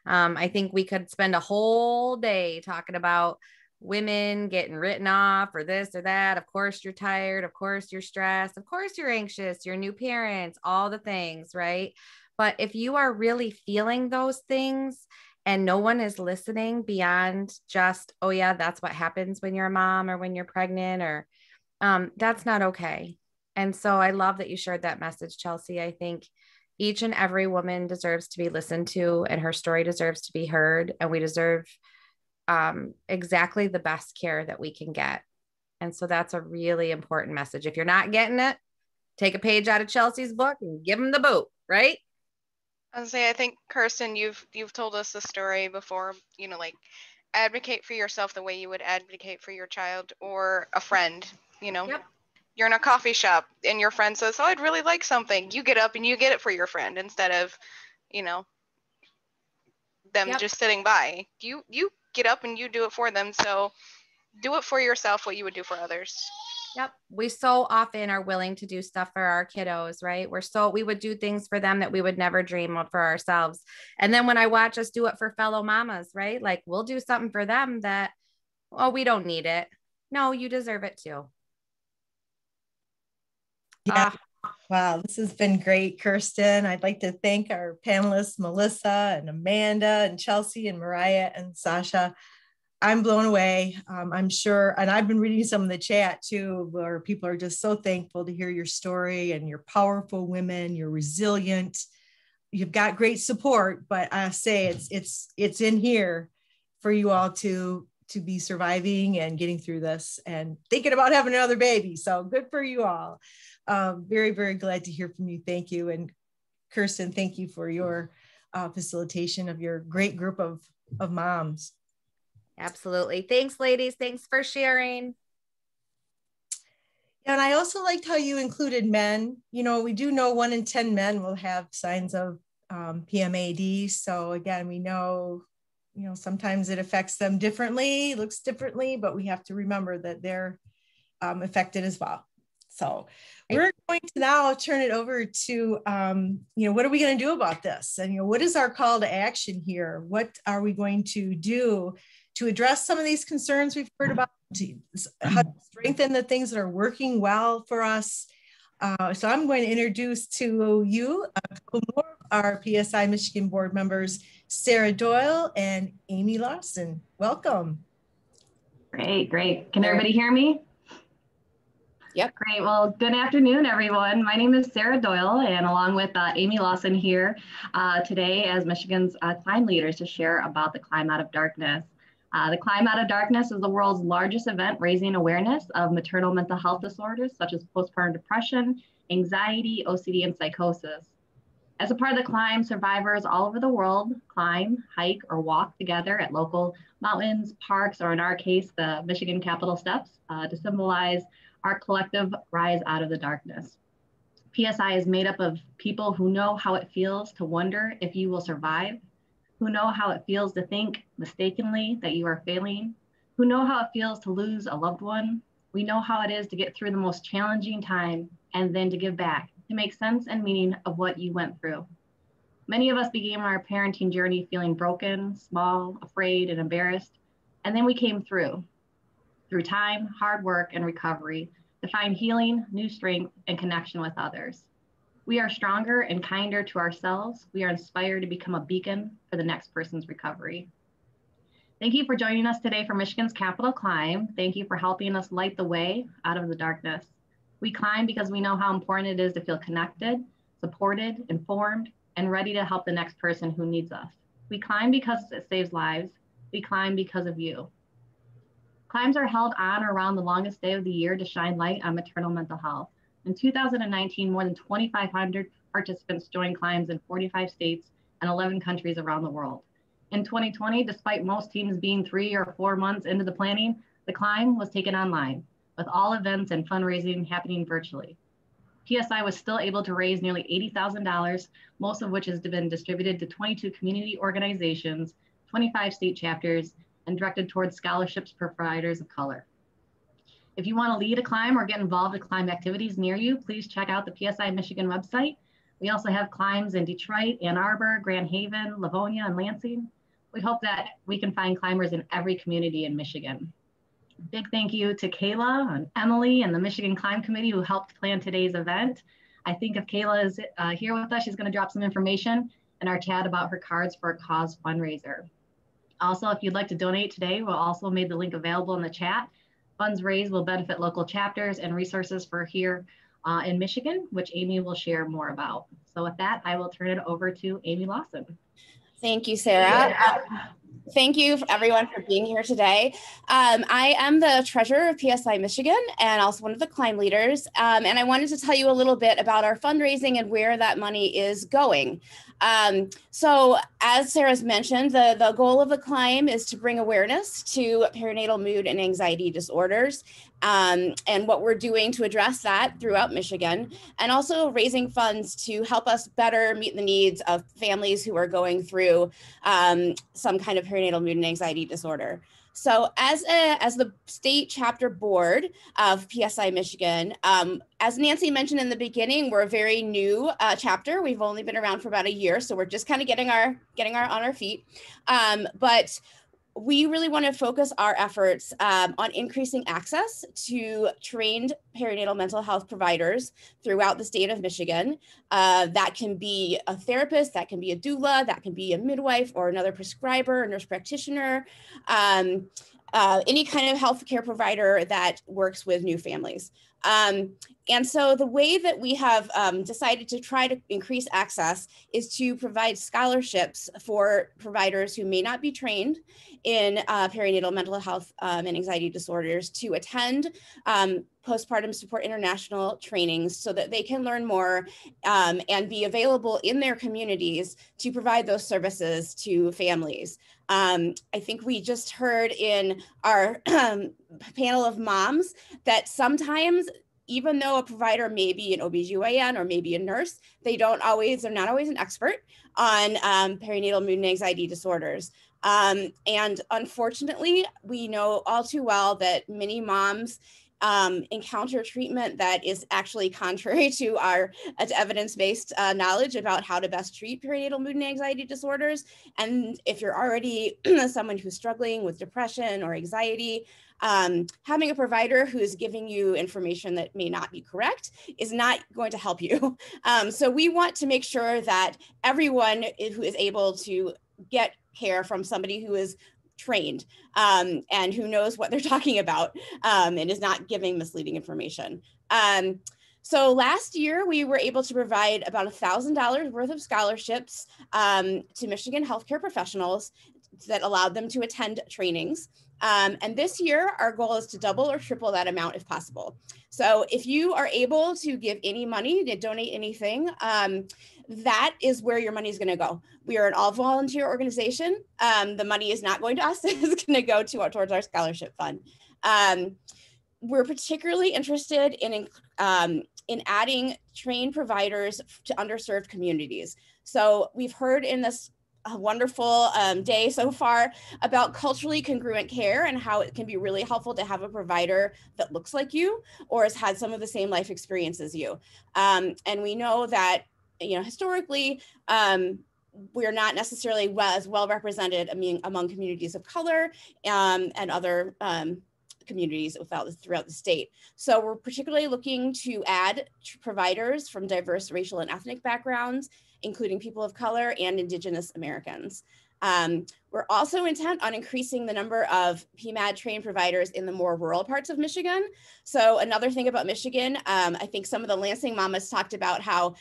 Um, i think we could spend a whole day talking about women getting written off or this or that. Of course, you're tired. Of course, you're stressed. Of course, you're anxious. You're new parents, all the things, right? But if you are really feeling those things and no one is listening beyond just, oh, yeah, that's what happens when you're a mom or when you're pregnant, or um, that's not okay. And so I love that you shared that message, Chelsea. I think each and every woman deserves to be listened to and her story deserves to be heard. And we deserve um, exactly the best care that we can get. And so that's a really important message. If you're not getting it, take a page out of Chelsea's book and give them the boot, right? I say I think Kirsten, you've you've told us the story before. You know, like advocate for yourself the way you would advocate for your child or a friend. You know, yep. you're in a coffee shop and your friend says, "Oh, I'd really like something." You get up and you get it for your friend instead of, you know, them yep. just sitting by. You you get up and you do it for them. So do it for yourself what you would do for others. Yep. We so often are willing to do stuff for our kiddos, right? We're so, we would do things for them that we would never dream of for ourselves. And then when I watch us do it for fellow mamas, right? Like we'll do something for them that, oh, we don't need it. No, you deserve it too. Yeah. Uh, wow. This has been great, Kirsten. I'd like to thank our panelists, Melissa and Amanda and Chelsea and Mariah and Sasha I'm blown away. Um, I'm sure, and I've been reading some of the chat too, where people are just so thankful to hear your story and you're powerful women. You're resilient. You've got great support, but I say it's it's it's in here for you all to to be surviving and getting through this and thinking about having another baby. So good for you all. Um, very very glad to hear from you. Thank you, and Kirsten, thank you for your uh, facilitation of your great group of of moms. Absolutely. Thanks, ladies. Thanks for sharing. And I also liked how you included men. You know, we do know one in 10 men will have signs of um, PMAD. So again, we know, you know, sometimes it affects them differently, looks differently, but we have to remember that they're um, affected as well. So we're going to now turn it over to, um, you know, what are we going to do about this? And, you know, what is our call to action here? What are we going to do to address some of these concerns we've heard about, to, how to strengthen the things that are working well for us. Uh, so I'm going to introduce to you a couple more of our PSI Michigan board members, Sarah Doyle and Amy Lawson. Welcome. Great, great. Can everybody hear me? Yep. Great. Well, good afternoon, everyone. My name is Sarah Doyle, and along with uh, Amy Lawson here uh, today as Michigan's uh, climb leaders to share about the climb out of darkness. Uh, the Climb Out of Darkness is the world's largest event raising awareness of maternal mental health disorders such as postpartum depression, anxiety, OCD, and psychosis. As a part of the climb, survivors all over the world climb, hike, or walk together at local mountains, parks, or in our case, the Michigan Capitol steps uh, to symbolize our collective rise out of the darkness. PSI is made up of people who know how it feels to wonder if you will survive who know how it feels to think mistakenly that you are failing, who know how it feels to lose a loved one. We know how it is to get through the most challenging time and then to give back, to make sense and meaning of what you went through. Many of us began our parenting journey feeling broken, small, afraid, and embarrassed. And then we came through, through time, hard work, and recovery to find healing, new strength, and connection with others. We are stronger and kinder to ourselves. We are inspired to become a beacon for the next person's recovery. Thank you for joining us today for Michigan's Capitol Climb. Thank you for helping us light the way out of the darkness. We climb because we know how important it is to feel connected, supported, informed, and ready to help the next person who needs us. We climb because it saves lives. We climb because of you. Climbs are held on or around the longest day of the year to shine light on maternal mental health. In 2019, more than 2,500 participants joined climbs in 45 states and 11 countries around the world. In 2020, despite most teams being three or four months into the planning, the climb was taken online, with all events and fundraising happening virtually. PSI was still able to raise nearly $80,000, most of which has been distributed to 22 community organizations, 25 state chapters, and directed towards scholarships providers of color. If you want to lead a climb or get involved in climb activities near you, please check out the PSI Michigan website. We also have climbs in Detroit, Ann Arbor, Grand Haven, Livonia, and Lansing. We hope that we can find climbers in every community in Michigan. Big thank you to Kayla and Emily and the Michigan Climb Committee who helped plan today's event. I think if Kayla is uh, here with us, she's going to drop some information in our chat about her cards for a cause fundraiser. Also, if you'd like to donate today, we'll also made the link available in the chat. Funds raised will benefit local chapters and resources for here uh, in Michigan, which Amy will share more about. So with that, I will turn it over to Amy Lawson. Thank you, Sarah. thank you everyone for being here today. Um, I am the treasurer of PSI Michigan and also one of the climb leaders. Um, and I wanted to tell you a little bit about our fundraising and where that money is going. Um, so as Sarah's mentioned, the, the goal of the climb is to bring awareness to perinatal mood and anxiety disorders um, and what we're doing to address that throughout Michigan, and also raising funds to help us better meet the needs of families who are going through um, some kind of perinatal mood and anxiety disorder. So as a, as the state chapter board of PSI Michigan, um, as Nancy mentioned in the beginning, we're a very new uh, chapter. We've only been around for about a year, so we're just kind of getting our getting our on our feet. Um, but we really want to focus our efforts um, on increasing access to trained perinatal mental health providers throughout the state of Michigan. Uh, that can be a therapist, that can be a doula, that can be a midwife or another prescriber, a nurse practitioner, um, uh, any kind of healthcare provider that works with new families. Um, and so the way that we have um, decided to try to increase access is to provide scholarships for providers who may not be trained in uh, perinatal mental health um, and anxiety disorders to attend um, postpartum support international trainings so that they can learn more um, and be available in their communities to provide those services to families. Um, I think we just heard in our panel of moms that sometimes even though a provider may be an OBGYN or maybe a nurse, they don't always, they're not always an expert on um, perinatal mood and anxiety disorders. Um, and unfortunately, we know all too well that many moms um, encounter treatment that is actually contrary to our uh, evidence-based uh, knowledge about how to best treat perinatal mood and anxiety disorders. And if you're already someone who's struggling with depression or anxiety, um, having a provider who is giving you information that may not be correct is not going to help you. Um, so we want to make sure that everyone who is able to get care from somebody who is trained um, and who knows what they're talking about um, and is not giving misleading information. Um, so last year, we were able to provide about $1,000 worth of scholarships um, to Michigan healthcare professionals that allowed them to attend trainings. Um, and this year, our goal is to double or triple that amount if possible. So if you are able to give any money, to donate anything, um, that is where your money is going to go. We are an all volunteer organization. Um, the money is not going to us, it's going to go to, towards our scholarship fund. Um, we're particularly interested in, um, in adding trained providers to underserved communities. So we've heard in this wonderful um, day so far about culturally congruent care and how it can be really helpful to have a provider that looks like you or has had some of the same life experience as you. Um, and we know that, you know, historically, um, we're not necessarily well, as well represented among, among communities of color um, and other um, communities without, throughout the state. So we're particularly looking to add providers from diverse racial and ethnic backgrounds including people of color and Indigenous Americans. Um, we're also intent on increasing the number of PMAD trained providers in the more rural parts of Michigan. So another thing about Michigan, um, I think some of the Lansing mamas talked about how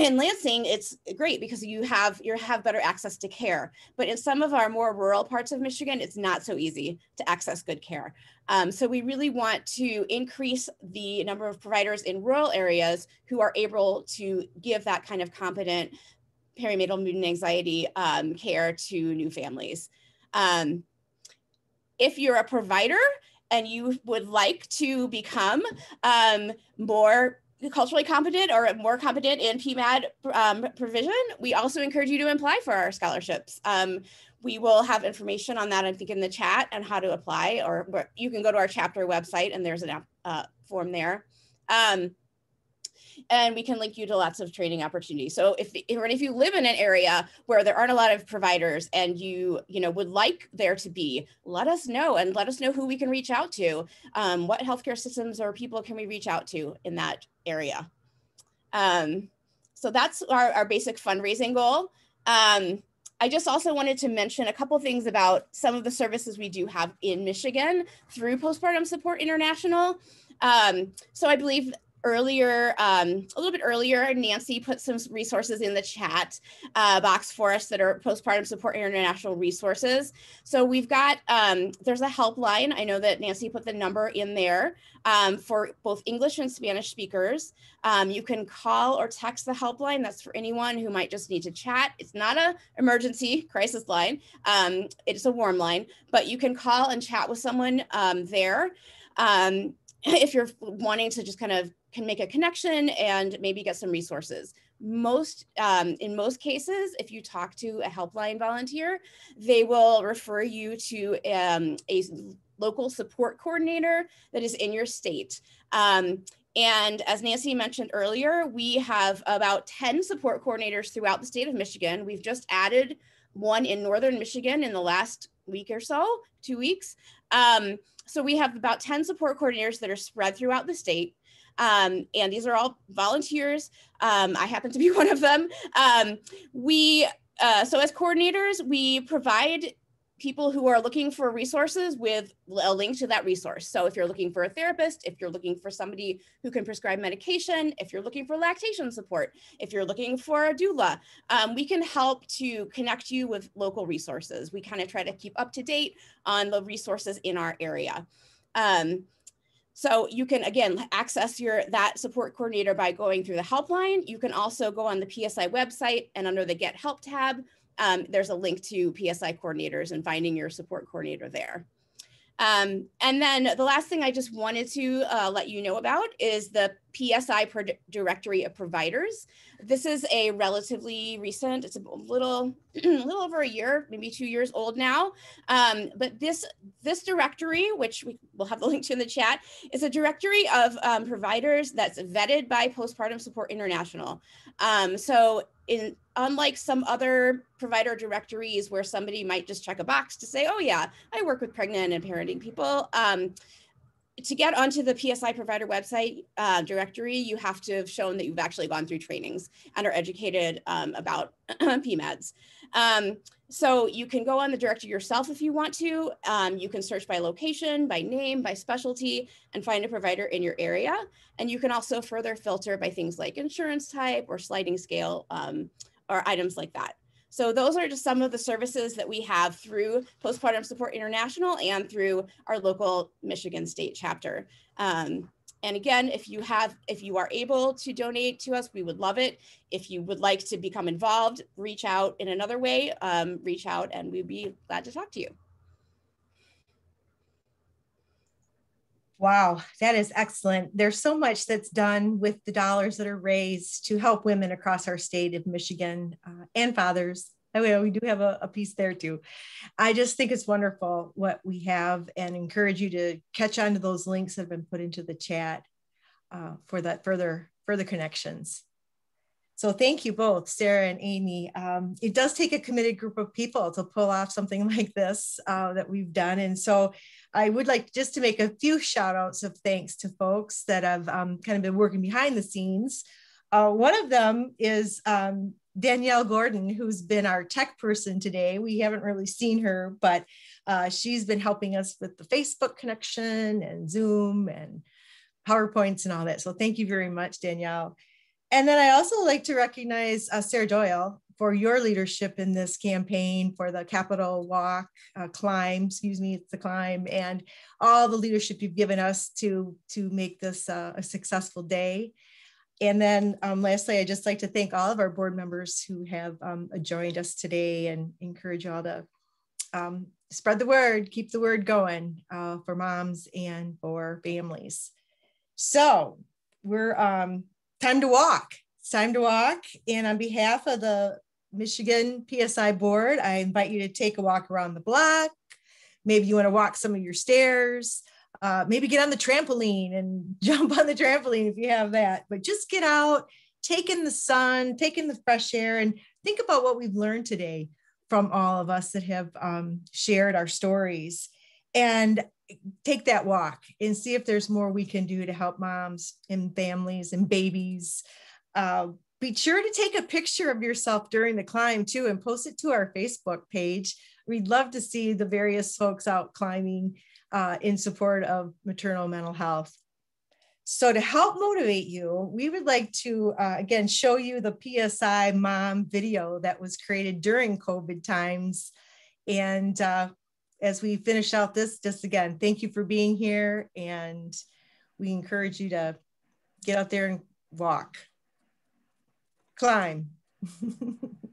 in Lansing, it's great because you have you have better access to care. But in some of our more rural parts of Michigan, it's not so easy to access good care. Um, so we really want to increase the number of providers in rural areas who are able to give that kind of competent perinatal mood and anxiety um, care to new families. Um, if you're a provider and you would like to become um, more culturally competent or more competent in PMAD um, provision, we also encourage you to apply for our scholarships. Um, we will have information on that, I think, in the chat and how to apply, or you can go to our chapter website and there's an uh, form there. Um, and we can link you to lots of training opportunities. So if, if you live in an area where there aren't a lot of providers and you, you know, would like there to be, let us know and let us know who we can reach out to. Um, what healthcare systems or people can we reach out to in that area? Um, so that's our, our basic fundraising goal. Um, I just also wanted to mention a couple things about some of the services we do have in Michigan through Postpartum Support International. Um, so I believe earlier, um, a little bit earlier, Nancy put some resources in the chat uh, box for us that are postpartum support international resources. So we've got, um, there's a helpline. I know that Nancy put the number in there um, for both English and Spanish speakers. Um, you can call or text the helpline. That's for anyone who might just need to chat. It's not a emergency crisis line. Um, it's a warm line, but you can call and chat with someone um, there. If you're wanting to just kind of can make a connection and maybe get some resources. Most, um, in most cases, if you talk to a helpline volunteer, they will refer you to um, a local support coordinator that is in your state. Um, and as Nancy mentioned earlier, we have about 10 support coordinators throughout the state of Michigan. We've just added one in Northern Michigan in the last week or so, two weeks. Um, so we have about 10 support coordinators that are spread throughout the state. Um, and these are all volunteers. Um, I happen to be one of them. Um, we, uh, so as coordinators, we provide people who are looking for resources with a link to that resource. So if you're looking for a therapist, if you're looking for somebody who can prescribe medication, if you're looking for lactation support, if you're looking for a doula, um, we can help to connect you with local resources. We kind of try to keep up to date on the resources in our area. Um, so you can, again, access your that support coordinator by going through the helpline. You can also go on the PSI website and under the Get Help tab, um, there's a link to PSI coordinators and finding your support coordinator there. Um, and then the last thing I just wanted to uh, let you know about is the PSI directory of providers. This is a relatively recent, it's a little, a little over a year, maybe two years old now. Um, but this, this directory, which we will have the link to in the chat, is a directory of um, providers that's vetted by Postpartum Support International. Um, so in unlike some other provider directories where somebody might just check a box to say, oh yeah, I work with pregnant and parenting people. Um, to get onto the PSI provider website uh, directory, you have to have shown that you've actually gone through trainings and are educated um, about PMADs. Um, so you can go on the directory yourself if you want to. Um, you can search by location, by name, by specialty, and find a provider in your area. And you can also further filter by things like insurance type or sliding scale um, or items like that. So those are just some of the services that we have through Postpartum Support International and through our local Michigan State chapter. Um, and again, if you have, if you are able to donate to us, we would love it. If you would like to become involved, reach out in another way, um, reach out and we'd be glad to talk to you. Wow, that is excellent. There's so much that's done with the dollars that are raised to help women across our state of Michigan uh, and fathers. Yeah, we do have a, a, piece there too. I just think it's wonderful what we have and encourage you to catch on to those links that have been put into the chat uh, for that further further connections. So thank you both, Sarah and Amy. Um, it does take a committed group of people to pull off something like this uh, that we've done. And so I would like just to make a few shout outs of thanks to folks that have um, kind of been working behind the scenes. Uh, one of them is um, Danielle Gordon, who's been our tech person today. We haven't really seen her, but uh, she's been helping us with the Facebook connection and Zoom and PowerPoints and all that. So thank you very much, Danielle. And then I also like to recognize uh, Sarah Doyle for your leadership in this campaign for the Capitol Walk, uh, climb, excuse me, it's the climb, and all the leadership you've given us to, to make this uh, a successful day. And then um, lastly, I'd just like to thank all of our board members who have um, joined us today and encourage all to um, spread the word, keep the word going uh, for moms and for families. So we're um, time to walk. It's time to walk. And on behalf of the Michigan PSI board, I invite you to take a walk around the block. Maybe you want to walk some of your stairs. Uh, maybe get on the trampoline and jump on the trampoline if you have that. But just get out, take in the sun, take in the fresh air, and think about what we've learned today from all of us that have um, shared our stories. And take that walk and see if there's more we can do to help moms and families and babies uh, be sure to take a picture of yourself during the climb too and post it to our Facebook page. We'd love to see the various folks out climbing uh, in support of maternal mental health. So to help motivate you, we would like to, uh, again, show you the PSI mom video that was created during COVID times. And uh, as we finish out this, just again, thank you for being here. And we encourage you to get out there and walk, climb.